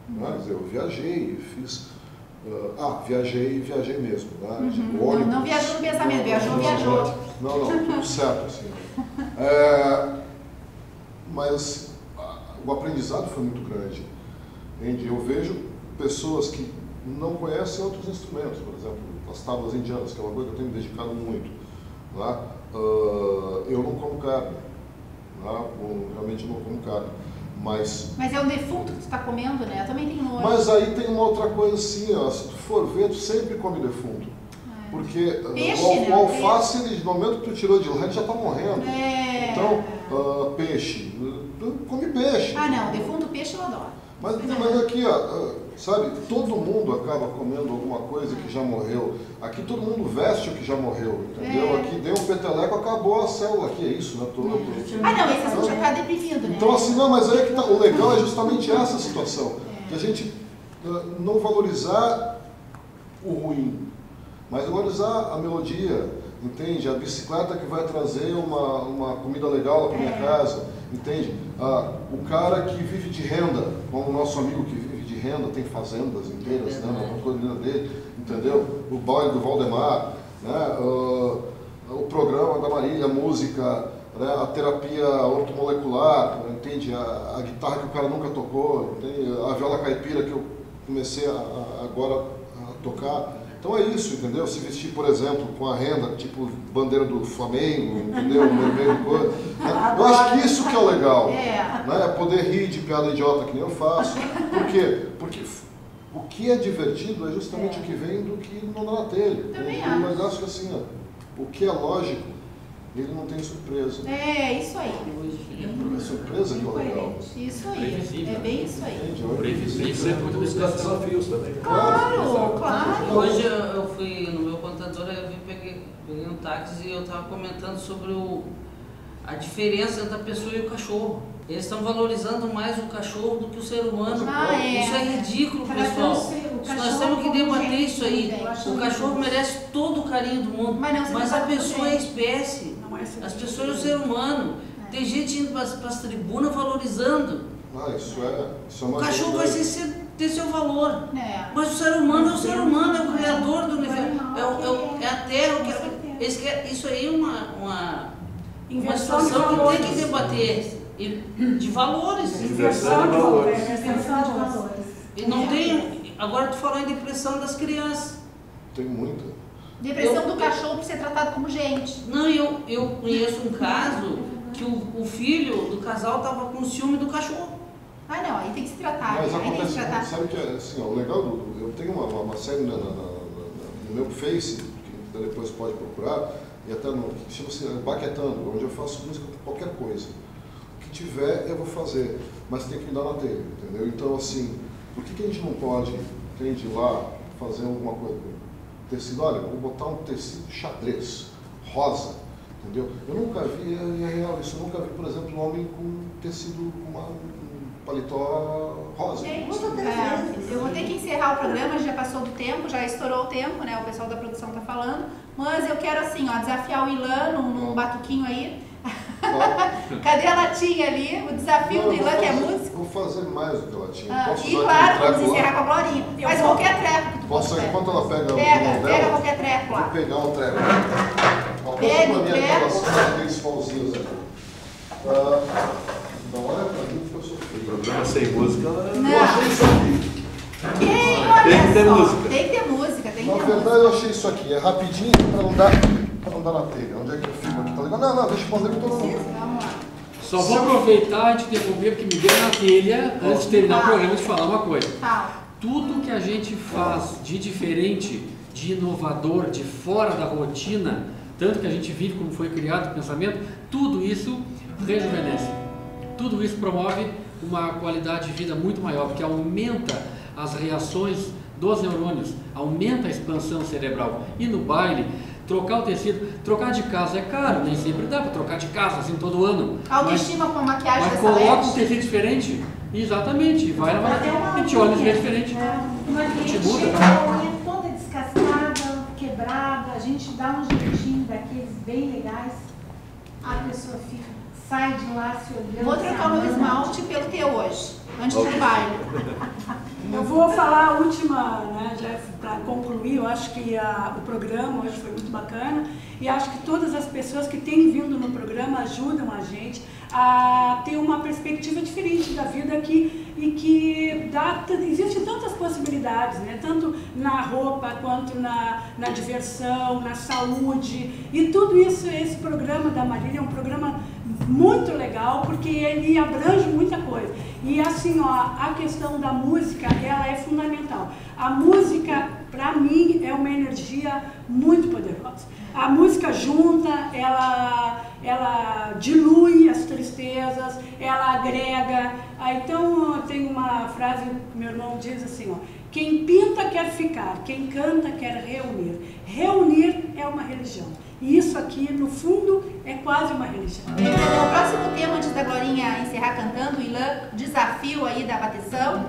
Mas eu viajei, fiz. ah, viajei, viajei mesmo. Né? Uhum. Não- ônibus. não viajou no pensamento, viajou, não, viajou. Não, não, tudo certo, assim. [laughs] É, mas o aprendizado foi muito grande. Entende? Eu vejo pessoas que não conhecem outros instrumentos, por exemplo, as tábuas indianas, que é uma coisa que eu tenho me dedicado muito. Né? Ah, eu não como carne. Né? Eu realmente não como carne. Mas Mas é o defunto que tu tá comendo, né? Eu também tenho nojo. mas aí tem uma outra coisa assim, ó, se tu for ver, tu sempre come defunto. Porque ah, Peixe, o, né? o alface, ele, no momento que tu tirou de lá, ele já está morrendo. É. Então, ah, peixe, tu come peixe. Ah, não, defunto peixe eu adoro. Mas, mas aqui, ó, sabe, todo mundo acaba comendo alguma coisa que já morreu. Aqui todo mundo veste o que já morreu, entendeu? É. Aqui deu um peteleco, acabou a célula aqui, é isso, né? Tô- Ah, não, esse assunto já tá deprimido, né? então, assim, não, mas aí é que tá, o legal é justamente essa situação. De a gente ah, não valorizar o ruim, mas valorizar a melodia, entende? A bicicleta que vai trazer uma, uma comida legal lá para minha casa, entende? Ah, o cara que vive de renda, como o nosso amigo que vive de renda, tem fazendas inteiras, né, na colina dele, entendeu? O baile do Valdemar, né? Ah, o programa da Marília, a música, né? a terapia ortomolecular, entende? A, a guitarra que o cara nunca tocou, entende? a viola caipira que eu comecei a, a- agora a tocar. Então é isso, entendeu? Se vestir, por exemplo, com a renda, tipo bandeira do Flamengo, entendeu? Vermelho, coisa. né? Eu acho que isso que é o legal. É. Né? É poder rir de piada idiota que nem eu faço. Por quê? Porque o que é divertido é justamente o que vem do que não dá na telha. Mas acho que assim, ó, o que é lógico, ele não tem surpresa. É, isso aí. É surpresa que é legal. Isso aí. É bem isso aí. Previsível é muito Buscar desafios também. Claro, claro. Hoje eu, fui no meu contador, eu vim, peguei, peguei um táxi e eu estava comentando sobre o, a diferença entre a pessoa e o cachorro. Eles estão valorizando mais o cachorro do que o ser humano. Ah, é. Isso é ridículo, Tratam pessoal. o ser- o Nós temos que debater isso aí. O cachorro isso. merece todo o carinho do mundo. Mas não Mas a pessoa é espécie. É ser As pessoas é o ser humano. Tem gente indo para as tribunas valorizando. Ah, isso é, isso é uma O cachorro vai ser, ser- ter seu valor. É. Mas o ser humano é o ser humano, é o criador do universo. É, o- é o- é a terra. que- eles querem- isso aí é uma, uma, uma situação que tem que debater. De valores. Inversão de valores. Inversão de valores. E não tem. Agora tu falou em depressão das crianças. Tem muita. Depressão Eu- do cachorro por ser tratado como gente. Não, eu, eu conheço um caso que o, o filho do casal estava com ciúme do cachorro. Ah, não, aí tem que se tratar. Mas aí tem que acontece, se tratar. sabe que é assim, ó, o legal do. Eu tenho uma, uma, série na, na- na- na- no meu Face, que depois pode procurar, e até no. que chama-se Baquetando, onde eu faço música com qualquer coisa. O que tiver, eu vou fazer, mas tem que me dar na telha, entendeu? Então, assim, por que, que a gente não pode, entende, ir lá fazer alguma coisa? Tecido, olha, vou botar um tecido xadrez, rosa, entendeu? Eu nunca vi, e é real isso, eu nunca vi, por exemplo, um homem com tecido, com uma, um paletó rosa. Gente, é, eu vou ter que encerrar o programa, já passou do tempo, já estourou o tempo, né? O pessoal da produção tá falando. Mas eu quero assim, ó, desafiar o Ilan num, num batuquinho aí. Cadê a latinha ali? O desafio Não, do vou Ilan, que é música. Vou fazer mais do que ela tinha. Ah, Posso e claro, vamos encerrar com a Glorinha. Eu Mas vou- qualquer treco que tu Posso, puder. enquanto ela pega o Pega, violão pega dela, qualquer treco vou lá. pegar um treco. Ó, Pega posso o aqueles pauzinhos aqui. Ah, Não olha pra mim que eu sou feio. Programa sem música, eu Não. achei isso aqui. Quem? Olha Tem que ter só. música. Tem que ter música, tem que Na ter verdade, música. eu achei isso aqui. É rapidinho pra não dar, pra não dar na telha. Onde é que eu Não, não, deixa eu fazer que eu tô... Vamos lá. Só vou aproveitar e te interromper porque me deu na telha antes de terminar o programa de falar uma coisa. Tudo que a gente faz de diferente, de inovador, de fora da rotina, tanto que a gente vive como foi criado o pensamento, tudo isso rejuvenesce. Tudo isso promove uma qualidade de vida muito maior, porque aumenta as reações dos neurônios, aumenta a expansão cerebral. E no baile, trocar o tecido, trocar de casa é caro, nem sempre dá para trocar de casa assim todo ano. A autoestima com a maquiagem Mas dessa coloca um tecido diferente. Exatamente. Vai na uma a gente olha diferente. É, Uma cliente Te muda. chega com a unha toda descascada, quebrada, a gente dá um jeitinho daqueles bem legais, a pessoa fica, sai de lá se olhando. Vou trocar o meu esmalte pelo teu hoje, antes do baile. [laughs] Eu vou falar a última, né, já para concluir, eu acho que a- o programa hoje foi muito bacana e acho que todas as pessoas que têm vindo no programa ajudam a gente a ter uma perspectiva diferente da vida aqui e que dá, existem tantas possibilidades, né, tanto na roupa quanto na, na diversão, na saúde e tudo isso, esse programa da Marília é um programa muito legal porque ele abrange muita coisa. E assim, ó, a questão da música, ela é fundamental. A música, para mim, é uma energia muito poderosa. A música junta, ela, ela dilui as tristezas, ela agrega. Ah, então, tem uma frase que meu irmão diz assim, ó, quem pinta quer ficar, quem canta quer reunir. Reunir é uma religião. E isso aqui, no fundo, é quase uma religião. É, o próximo tema, antes da Glorinha encerrar cantando, o Ilan, desafio aí da bateção.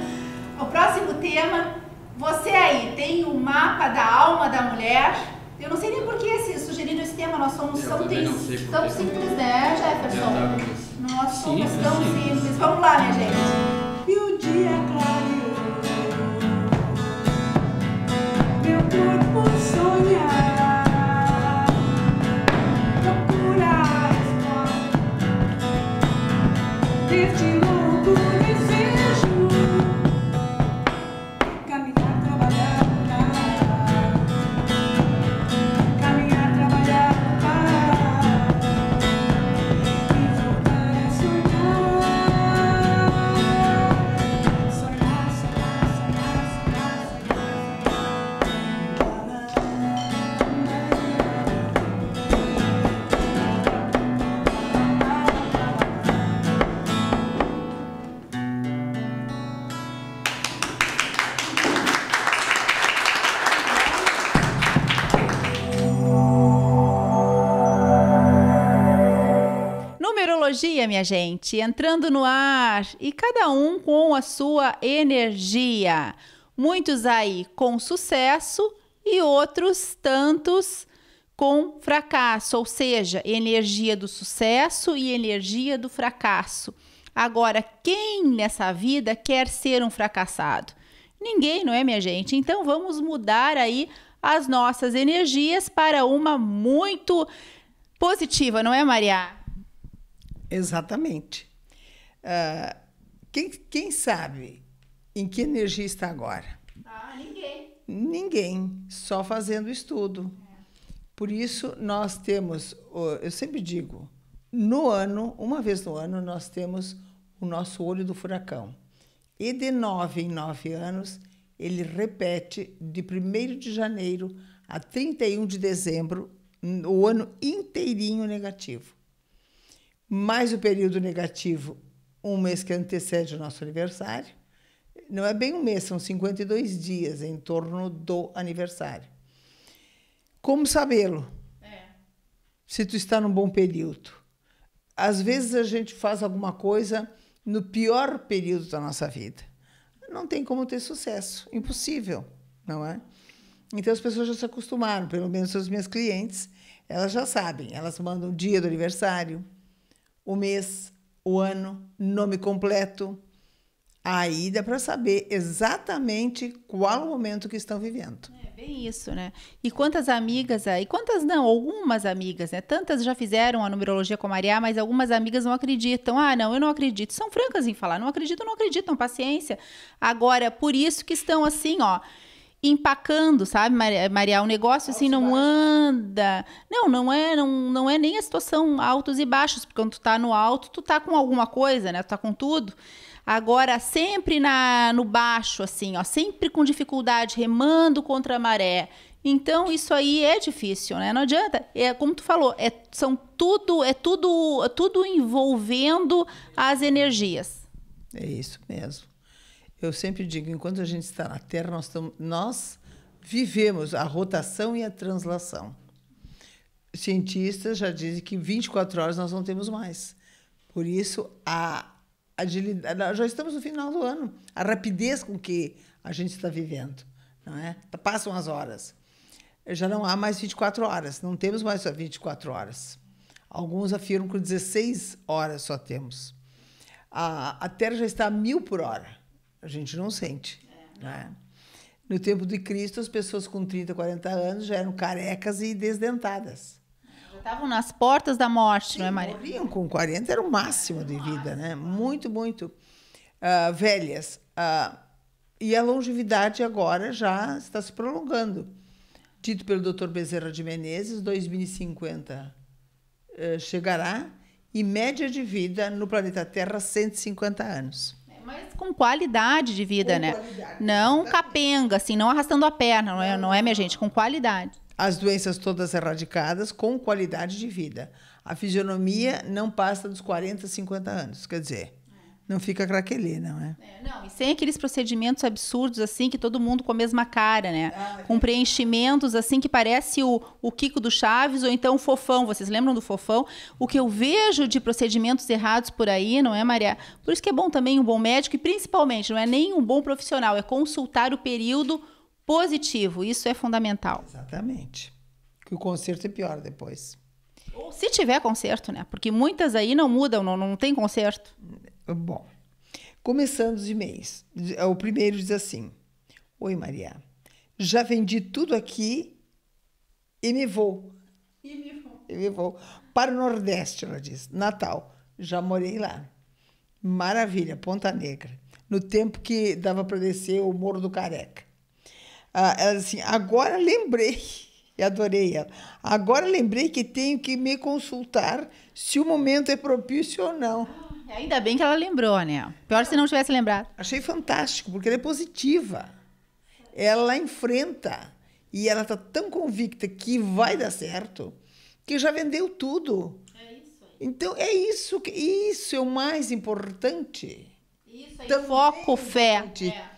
[laughs] o próximo tema, você aí tem o mapa da alma da mulher? Eu não sei nem por que se sugeriram esse tema, nós somos Eu tão, sei por tão simples, né, Jefferson? É, Nós somos Simples, tão simples. simples. Vamos lá, minha gente. E o dia clareou, deste louco desejo. Gente, entrando no ar e cada um com a sua energia. Muitos aí com sucesso e outros tantos com fracasso, ou seja, energia do sucesso e energia do fracasso. Agora, quem nessa vida quer ser um fracassado? Ninguém, não é, minha gente? Então vamos mudar aí as nossas energias para uma muito positiva, não é, Maria? Exatamente. Ah, quem, quem sabe em que energia está agora? Ah, ninguém. Ninguém, só fazendo estudo. Por isso, nós temos, eu sempre digo, no ano, uma vez no ano, nós temos o nosso olho do furacão. E de nove em nove anos, ele repete de 1 de janeiro a 31 de dezembro, o ano inteirinho negativo. Mais o período negativo, um mês que antecede o nosso aniversário. Não é bem um mês, são 52 dias em torno do aniversário. Como sabê-lo? Se tu está num bom período. Às vezes a gente faz alguma coisa no pior período da nossa vida. Não tem como ter sucesso, impossível, não é? Então as pessoas já se acostumaram, pelo menos as minhas clientes, elas já sabem, elas mandam o dia do aniversário, o mês, o ano, nome completo. Aí dá para saber exatamente qual o momento que estão vivendo. É bem isso, né? E quantas amigas aí, quantas não, algumas amigas, né? Tantas já fizeram a numerologia com a Maria, mas algumas amigas não acreditam. Ah, não, eu não acredito. São francas em falar, não acreditam, não acreditam, paciência. Agora, por isso que estão assim, ó, empacando, sabe, Maria, o negócio assim não anda. Não, não é, não, não é nem a situação altos e baixos, porque quando tu tá no alto, tu tá com alguma coisa, né? Tu tá com tudo. Agora, sempre na, no baixo, assim, ó, sempre com dificuldade, remando contra a maré. Então, isso aí é difícil, né? Não adianta. É como tu falou, é, são tudo, é tudo, é tudo envolvendo as energias. É isso mesmo. Eu sempre digo, enquanto a gente está na Terra, nós, tamo, nós vivemos a rotação e a translação. Cientistas já dizem que 24 horas nós não temos mais. Por isso, a agilidade. Já estamos no final do ano. A rapidez com que a gente está vivendo. Não é? Passam as horas. Já não há mais 24 horas. Não temos mais só 24 horas. Alguns afirmam que 16 horas só temos. A, a Terra já está a mil por hora. A gente não sente. né? No tempo de Cristo, as pessoas com 30, 40 anos já eram carecas e desdentadas. Já estavam nas portas da morte, não é, Sim, Maria? Morriam com 40, era o máximo de vida, né? Muito, muito ah, velhas. Ah, e a longevidade agora já está se prolongando. Dito pelo Dr. Bezerra de Menezes, 2050 eh, chegará e média de vida no planeta Terra 150 anos. Mas com qualidade de vida, Com né? qualidade, Não capenga, assim, não arrastando a perna, não é, não é, minha gente? Com qualidade. As doenças todas erradicadas com qualidade de vida. A fisionomia não passa dos 40, 50 anos. Quer dizer, não fica craquelê, não é? É, não, e sem aqueles procedimentos absurdos, assim, que todo mundo com a mesma cara, né? com preenchimentos, assim, que parece o, o Kiko do Chaves ou então o Fofão. Vocês lembram do Fofão? O que eu vejo de procedimentos errados por aí, não é, Maria? Por isso que é bom também um bom médico e, principalmente, não é nem um bom profissional, é consultar o período positivo. Isso é fundamental. Exatamente. que o concerto é pior depois. Ou se tiver concerto, né? Porque muitas aí não mudam, não, não tem concerto. Bom, começando os e-mails. O primeiro diz assim: Oi, Maria. Já vendi tudo aqui e me vou. E me vou. E me vou. Para o Nordeste, ela diz. Natal. Já morei lá. Maravilha, Ponta Negra. No tempo que dava para descer o Morro do Careca. Ah, ela diz assim: agora lembrei, [laughs] e adorei ela. Agora lembrei que tenho que me consultar se o momento é propício ou não. Ainda bem que ela lembrou, né? Pior se não tivesse lembrado. Achei fantástico, porque ela é positiva. Ela enfrenta. E ela está tão convicta que vai dar certo que já vendeu tudo. É isso aí. Então é isso que isso é o mais importante. Isso aí. Também Foco, fé. importante. É.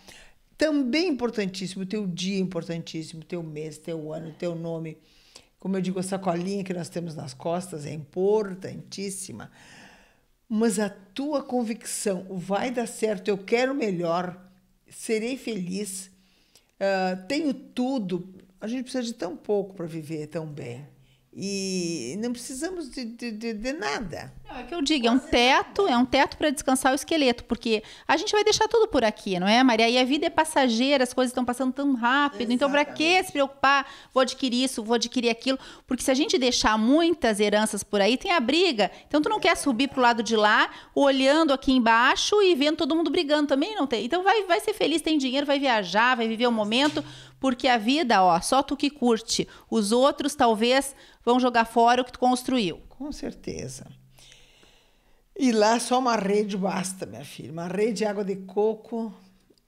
Também importantíssimo, teu dia é importantíssimo, teu mês, teu ano, teu nome. Como eu digo, a sacolinha que nós temos nas costas é importantíssima. Mas a tua convicção, vai dar certo, eu quero melhor, serei feliz, ah, tenho tudo. A gente precisa de tão pouco para viver tão bem. E não precisamos de, de, de, de nada. Não, é que eu digo, é um teto, é um teto para descansar o esqueleto, porque a gente vai deixar tudo por aqui, não é, Maria? E a vida é passageira, as coisas estão passando tão rápido, então para que se preocupar? Vou adquirir isso, vou adquirir aquilo, porque se a gente deixar muitas heranças por aí, tem a briga. Então tu não quer subir pro lado de lá, olhando aqui embaixo e vendo todo mundo brigando também, não tem. Então vai, vai ser feliz, tem dinheiro, vai viajar, vai viver o momento, porque a vida, ó, só tu que curte. Os outros talvez vão jogar fora o que tu construiu. Com certeza. E lá só uma rede basta, minha filha. Uma rede de água de coco,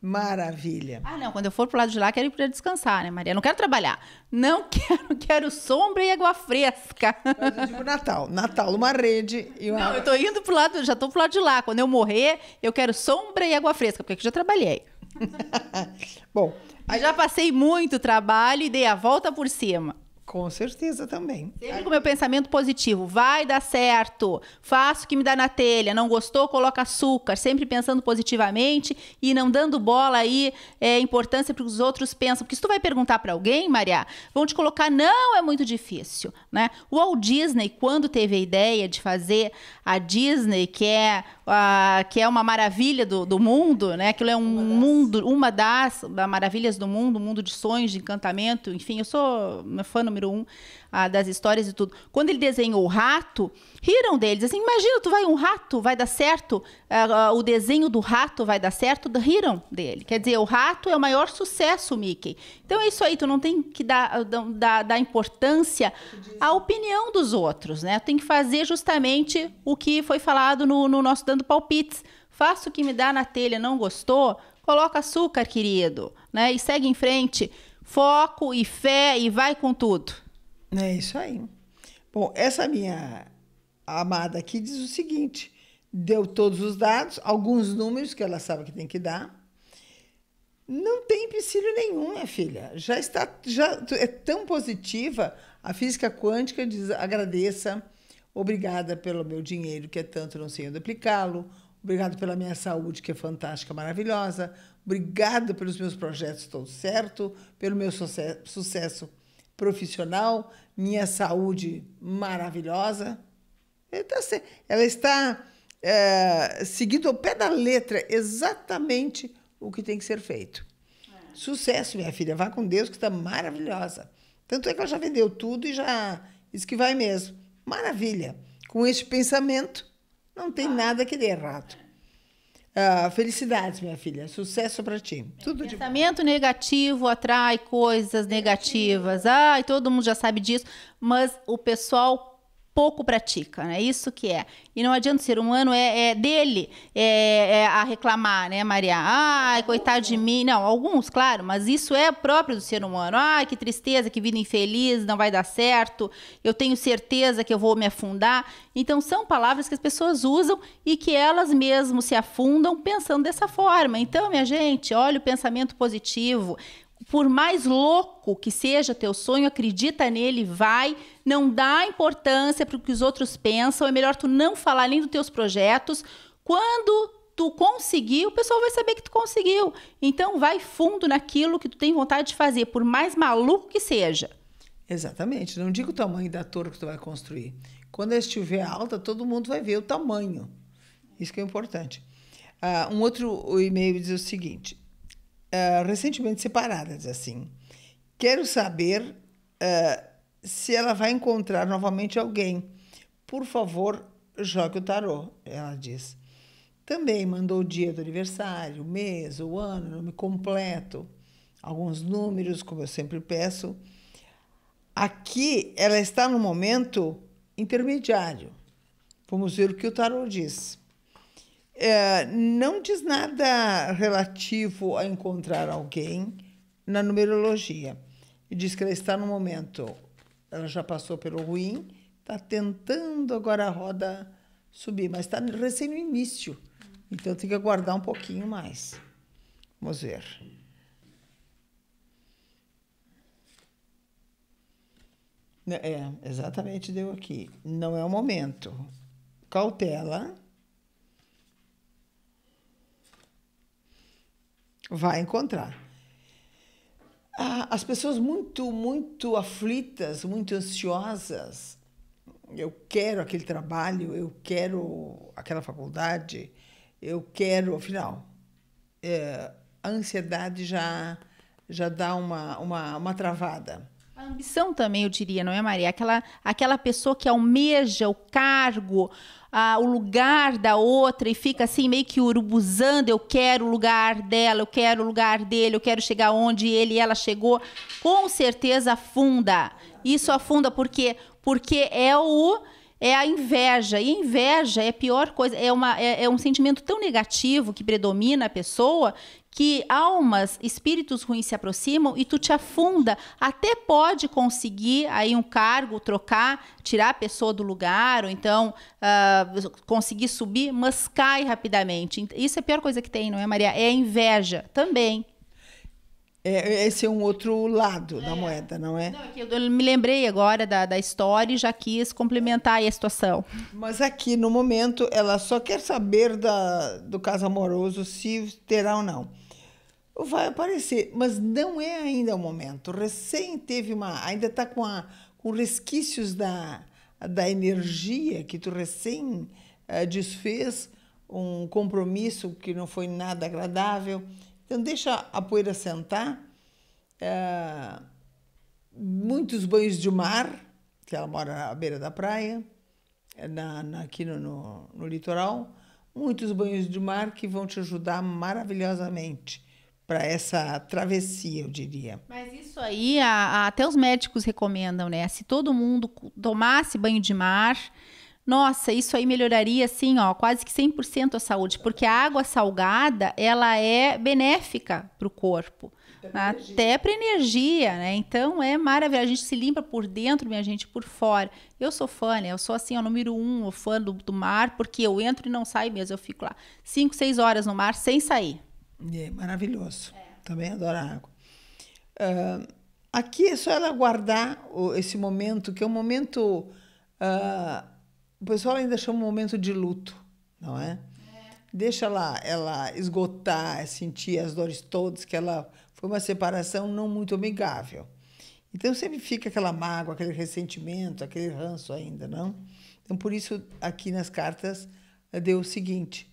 maravilha. Ah, não, quando eu for pro lado de lá, quero ir para descansar, né, Maria? Não quero trabalhar. Não [laughs] quero, quero sombra e água fresca. Mas eu digo Natal. Natal, uma rede e uma... Não, eu tô indo pro lado, já tô pro lado de lá. Quando eu morrer, eu quero sombra e água fresca, porque aqui já trabalhei. [laughs] Bom, Aí já passei muito trabalho e dei a volta por cima. com certeza também. Sempre com meu pensamento positivo. Vai dar certo. Faço o que me dá na telha. Não gostou, coloca açúcar. Sempre pensando positivamente e não dando bola aí é, importância para os outros pensam. Porque se tu vai perguntar para alguém, Maria, vão te colocar, não, é muito difícil. Né? O Walt Disney, quando teve a ideia de fazer a Disney, que é, a, que é uma maravilha do, do mundo, né? Aquilo é um mundo, uma das maravilhas do mundo, um mundo de sonhos, de encantamento. Enfim, eu sou uma fã número um ah, das histórias e tudo. Quando ele desenhou o rato, riram deles. Assim, imagina, tu vai um rato, vai dar certo, ah, ah, o desenho do rato vai dar certo, riram dele. Quer dizer, o rato é o maior sucesso, Mickey. Então é isso aí, tu não tem que dar, dar, dar importância à opinião dos outros, né? Tu tem que fazer justamente o que foi falado no, no nosso Dando Palpites. Faça o que me dá na telha, não gostou? Coloca açúcar, querido, né? E segue em frente. Foco e fé e vai com tudo. É isso aí. Bom, essa minha amada aqui diz o seguinte: deu todos os dados, alguns números que ela sabe que tem que dar. Não tem empecilho nenhum, minha filha. Já está, já é tão positiva. A física quântica diz: agradeça, obrigada pelo meu dinheiro, que é tanto, não sei onde aplicá-lo. Obrigado pela minha saúde, que é fantástica, maravilhosa. Obrigado pelos meus projetos, estou certo. Pelo meu sucesso profissional, minha saúde maravilhosa. Então, assim, ela está é, seguindo ao pé da letra exatamente o que tem que ser feito. Sucesso, minha filha. Vá com Deus, que está maravilhosa. Tanto é que ela já vendeu tudo e já disse que vai mesmo. Maravilha. Com este pensamento, não tem nada que dê errado. Ah, felicidades, minha filha. Sucesso para ti. Tudo de bom. Pensamento negativo atrai coisas negativas. Ai, todo mundo já sabe disso, mas o pessoal pouco pratica, né? Isso que é. E não adianta o ser humano é, é dele é, é a reclamar, né, Maria? Ai, coitado de mim. Não, alguns, claro, mas isso é próprio do ser humano. Ai, que tristeza, que vida infeliz, não vai dar certo. Eu tenho certeza que eu vou me afundar. Então são palavras que as pessoas usam e que elas mesmo se afundam pensando dessa forma. Então, minha gente, olha o pensamento positivo por mais louco que seja teu sonho, acredita nele, vai, não dá importância para o que os outros pensam, é melhor tu não falar nem dos teus projetos. Quando tu conseguir, o pessoal vai saber que tu conseguiu. Então vai fundo naquilo que tu tem vontade de fazer, por mais maluco que seja. Exatamente. Não diga o tamanho da torre que tu vai construir. Quando ela estiver alta, todo mundo vai ver o tamanho. Isso que é importante. Uh, um outro e-mail diz o seguinte: uh, recentemente separada, diz assim. Quero saber uh, se ela vai encontrar novamente alguém. Por favor, jogue o tarô, ela diz. Também mandou o dia do aniversário, o mês, o ano, nome completo, alguns números, como eu sempre peço. Aqui ela está no momento intermediário. Vamos ver o que o tarô diz. É, não diz nada relativo a encontrar alguém na numerologia. Diz que ela está no momento, ela já passou pelo ruim, está tentando agora a roda subir, mas está recém no início. Então tem que aguardar um pouquinho mais. Vamos ver. É, exatamente deu aqui. Não é o momento. Cautela. Vai encontrar. Ah, as pessoas muito, muito aflitas, muito ansiosas. Eu quero aquele trabalho, eu quero aquela faculdade, eu quero, afinal, é, a ansiedade já, já dá uma, uma, uma travada. A ambição também, eu diria, não é, Maria? Aquela, aquela pessoa que almeja o cargo, ah, o lugar da outra e fica assim meio que urubuzando, eu quero o lugar dela, eu quero o lugar dele, eu quero chegar onde ele e ela chegou, com certeza afunda. Isso afunda porque porque é o é a inveja. E inveja é a pior coisa, é, uma, é, é um sentimento tão negativo que predomina a pessoa que almas, espíritos ruins se aproximam e tu te afunda. Até pode conseguir aí um cargo, trocar, tirar a pessoa do lugar, ou então uh, conseguir subir, mas cai rapidamente. Isso é a pior coisa que tem, não é, Maria? É a inveja também. É, esse é um outro lado é. da moeda, não é? Não, é eu me lembrei agora da, da história e já quis complementar a situação. Mas aqui, no momento, ela só quer saber da, do caso amoroso, se terá ou não. Vai aparecer, mas não é ainda o momento. Recém teve uma. Ainda está com, com resquícios da, da energia que tu recém uh, desfez, um compromisso que não foi nada agradável então, deixa a poeira sentar. É, muitos banhos de mar, que ela mora à beira da praia, na, na, aqui no, no, no, litoral. Muitos banhos de mar que vão te ajudar maravilhosamente para essa travessia, eu diria. Mas isso aí, a, a, até os médicos recomendam, né? Se todo mundo tomasse banho de mar, nossa, isso aí melhoraria assim, ó, quase que 100% a saúde, porque a água salgada, ela é benéfica para o corpo, até para energia, né? Então é maravilhoso. A gente se limpa por dentro, minha gente, por fora. Eu sou fã, né? Eu sou assim, o número um, o fã do, do, mar, porque eu entro e não saio mesmo. Eu fico lá cinco, seis horas no mar sem sair. É maravilhoso. É. Também adoro a água. Uh, aqui é só ela guardar esse momento, que é um momento. Uh, o pessoal ainda chama um momento de luto, não é? Deixa ela, ela esgotar, sentir as dores todas, que ela foi uma separação não muito amigável. Então sempre fica aquela mágoa, aquele ressentimento, aquele ranço ainda, não? Então por isso aqui nas cartas deu o seguinte: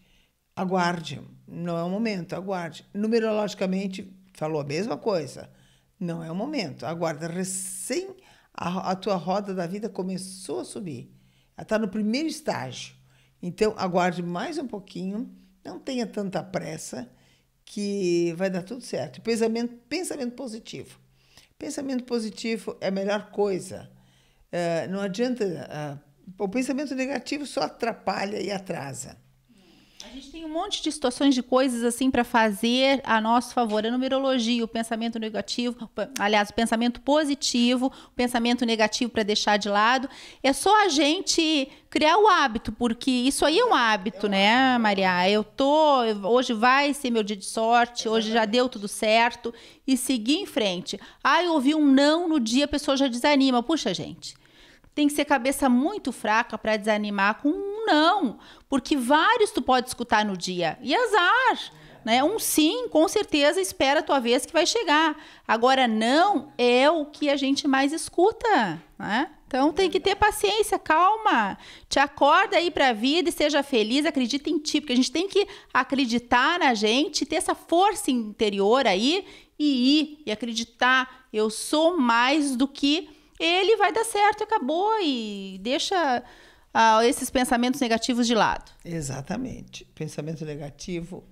aguarde, não é o momento, aguarde. Numerologicamente falou a mesma coisa, não é o momento, aguarda. Recém a, a tua roda da vida começou a subir ela está no primeiro estágio. Então, aguarde mais um pouquinho, não tenha tanta pressa, que vai dar tudo certo. Pensamento, pensamento positivo. Pensamento positivo é a melhor coisa. Uh, não adianta. Uh, o pensamento negativo só atrapalha e atrasa. A gente tem um monte de situações de coisas assim para fazer a nosso favor. A numerologia, o pensamento negativo, aliás, o pensamento positivo, o pensamento negativo para deixar de lado. É só a gente criar o hábito, porque isso aí é um hábito, né, Maria? Eu tô, hoje vai ser meu dia de sorte, hoje já deu tudo certo e seguir em frente. Ah, eu ouvi um não no dia, a pessoa já desanima. Puxa, gente, tem que ser cabeça muito fraca para desanimar com um não, porque vários tu pode escutar no dia. E azar. Né? Um sim, com certeza, espera a tua vez que vai chegar. Agora, não é o que a gente mais escuta. Né? Então tem que ter paciência, calma. Te acorda aí para a vida e seja feliz, acredita em ti, porque a gente tem que acreditar na gente, ter essa força interior aí e ir e acreditar. Eu sou mais do que ele vai dar certo, acabou e deixa ah, esses pensamentos negativos de lado. Exatamente. Pensamento negativo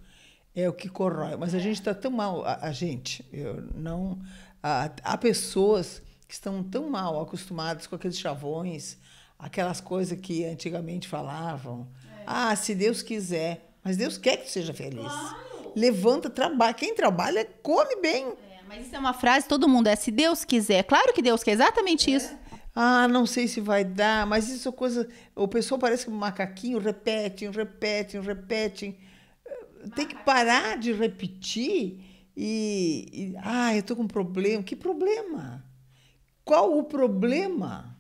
é o que corrói. Mas a gente está tão mal, a, a gente, eu não. há, há pessoas que estão tão mal acostumadas com aqueles chavões, aquelas coisas que antigamente falavam. É. Ah, se Deus quiser. Mas Deus quer que tu seja feliz. Claro. Levanta, trabalha. Quem trabalha, come bem. É, mas isso é uma frase, todo mundo é, se Deus quiser. Claro que Deus quer, exatamente é. isso. Ah, não sei se vai dar, mas isso é coisa. O pessoal parece que um macaquinho repete, repete, repete. Tem que parar de repetir e. e ah, eu estou com um problema. Que problema? Qual o problema?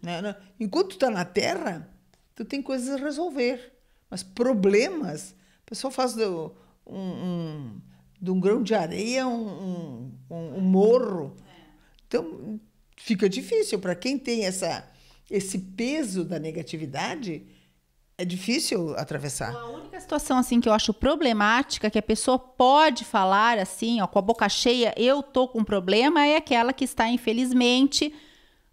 Né? né? Enquanto tu está na Terra, tu tem coisas a resolver. Mas problemas, o pessoal faz do, um, um, de um grão de areia um, um, um morro. Então, fica difícil. Para quem tem essa, esse peso da negatividade, é difícil atravessar. A única situação assim que eu acho problemática que a pessoa pode falar assim, ó, com a boca cheia, eu tô com um problema, é aquela que está infelizmente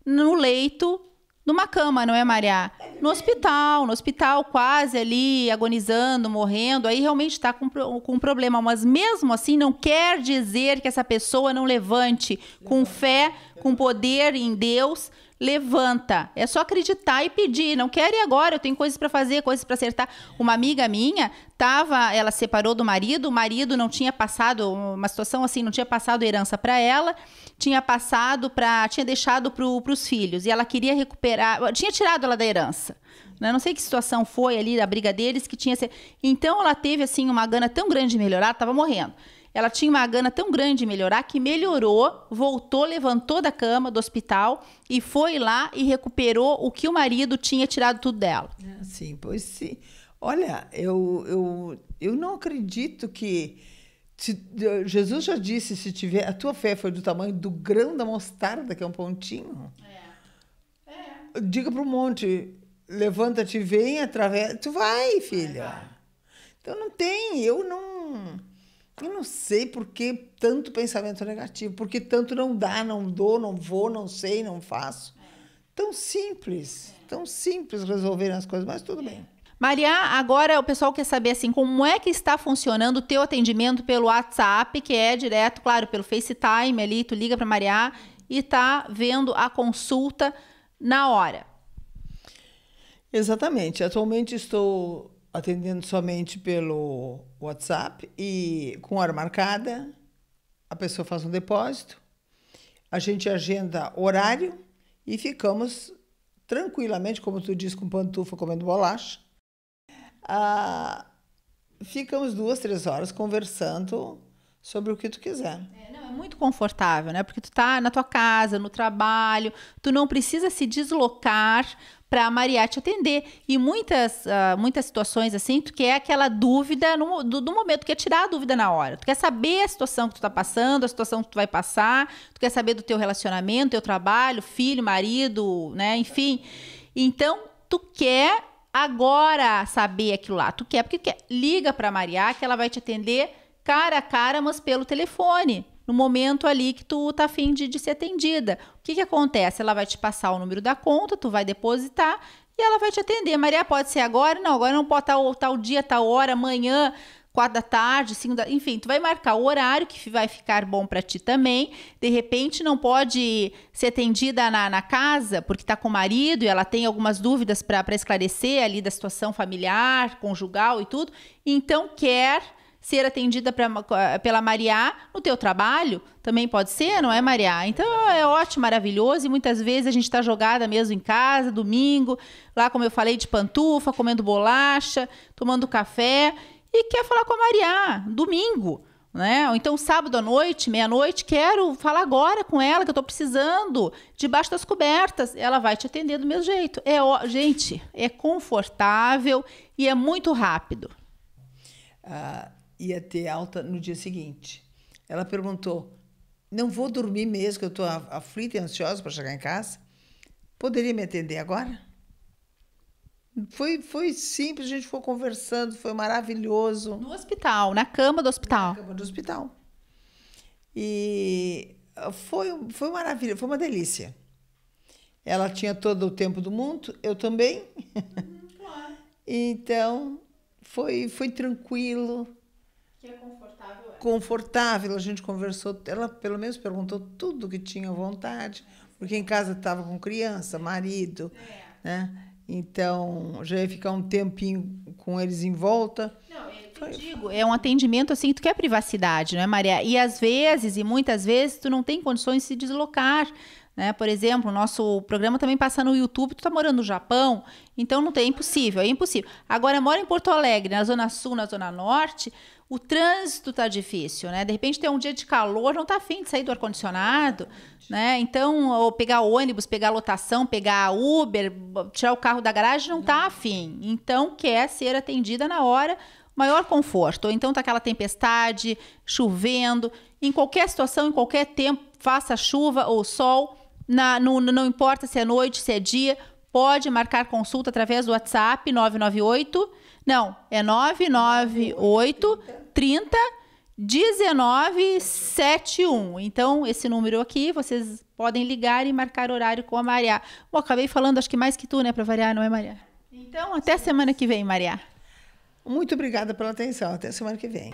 no leito numa cama, não é, Maria? No hospital, no hospital, quase ali, agonizando, morrendo, aí realmente está com, com um problema. Mas mesmo assim, não quer dizer que essa pessoa não levante com fé, com poder em Deus, levanta. É só acreditar e pedir. Não quero ir agora, eu tenho coisas para fazer, coisas para acertar. Uma amiga minha tava, ela separou do marido, o marido não tinha passado uma situação assim, não tinha passado herança para ela, tinha passado para, tinha deixado para os filhos e ela queria recuperar, tinha tirado ela da herança. Né? Não sei que situação foi ali da briga deles que tinha, então ela teve assim uma gana tão grande de melhorar, estava morrendo. Ela tinha uma gana tão grande de melhorar que melhorou, voltou, levantou da cama do hospital e foi lá e recuperou o que o marido tinha tirado tudo dela. É, sim, pois sim. Olha, eu, eu, eu não acredito que. Se, Jesus já disse: se tiver a tua fé foi do tamanho do grão da mostarda, que é um pontinho. É. é. Diga para o monte: levanta-te, vem, através. Tu vai, filha. Então não tem, eu não. Eu não sei por que tanto pensamento negativo, porque tanto não dá, não dou, não vou, não sei, não faço. Tão simples, tão simples resolver as coisas, mas tudo bem. Maria, agora o pessoal quer saber assim, como é que está funcionando o teu atendimento pelo WhatsApp, que é direto, claro, pelo FaceTime ali, tu liga para Maria e tá vendo a consulta na hora. Exatamente. Atualmente estou atendendo somente pelo WhatsApp e com hora marcada, a pessoa faz um depósito, a gente agenda horário e ficamos tranquilamente, como tu disse, com pantufa comendo bolacha. Ah, ficamos duas, três horas conversando sobre o que tu quiser. É, não, é muito confortável, né? Porque tu tá na tua casa, no trabalho, tu não precisa se deslocar para a Maria te atender. E muitas, uh, muitas situações assim, tu quer aquela dúvida no, do, do, momento, tu quer tirar a dúvida na hora. Tu quer saber a situação que tu está passando, a situação que tu vai passar, tu quer saber do teu relacionamento, teu trabalho, filho, marido, né? Enfim. Então, tu quer agora saber aquilo lá. Tu quer, porque quer. liga para a Maria que ela vai te atender cara a cara, mas pelo telefone no momento ali que tu tá afim de, de ser atendida. O que que acontece? Ela vai te passar o número da conta, tu vai depositar e ela vai te atender. Maria, pode ser agora? Não, agora não pode tal, tal dia, tal hora, amanhã, quatro da tarde, cinco da... Enfim, tu vai marcar o horário que vai ficar bom para ti também. De repente, não pode ser atendida na, na casa porque tá com o marido e ela tem algumas dúvidas para esclarecer ali da situação familiar, conjugal e tudo. Então, quer ser atendida pra, pela Maria no teu trabalho, também pode ser, não é, Maria? Então é ótimo, maravilhoso, e muitas vezes a gente está jogada mesmo em casa, domingo, lá como eu falei, de pantufa, comendo bolacha, tomando café, e quer falar com a Maria, domingo. Né? Ou então sábado à noite, meia-noite, quero falar agora com ela que eu estou precisando, debaixo das cobertas. Ela vai te atender do mesmo jeito. É, gente, é confortável e é muito rápido. Ah, ia ter alta no dia seguinte. Ela perguntou: Não vou dormir mesmo, que eu estou aflita e ansiosa para chegar em casa? Poderia me atender agora? Foi, foi simples, a gente ficou conversando, foi maravilhoso. No hospital, na cama do hospital. Na cama do hospital. E foi, foi maravilha, foi uma delícia. Ela tinha todo o tempo do mundo, eu também. Claro. [laughs] então, foi, foi tranquilo. Que é confortável. É. Confortável, a gente conversou, ela pelo menos perguntou tudo que tinha vontade, porque em casa estava com criança, marido, é. né? Então, já ia ficar um tempinho com eles em volta. Não, eu digo, é um atendimento assim que tu quer privacidade, não é, Maria? E às vezes, e muitas vezes, tu não tem condições de se deslocar. Né? Por exemplo, o nosso programa também passa no YouTube, tu tá morando no Japão, então não tem, é impossível, é impossível. Agora, mora em Porto Alegre, na Zona Sul, na Zona Norte, o trânsito tá difícil, né? De repente tem um dia de calor, não tá afim de sair do ar-condicionado, né? Então, ou pegar ônibus, pegar lotação, pegar Uber, tirar o carro da garagem, não tá afim. Então, quer ser atendida na hora, maior conforto. Ou então tá aquela tempestade, chovendo, em qualquer situação, em qualquer tempo, faça chuva ou sol, na, no, não importa se é noite, se é dia, pode marcar consulta através do WhatsApp 998. Não, é 998 30 1971. Então, esse número aqui, vocês podem ligar e marcar horário com a Maria. Bom, acabei falando, acho que mais que tu, né, para variar, não é, Maria? Então, até semana que vem, Maria. Muito obrigada pela atenção. Até semana que vem.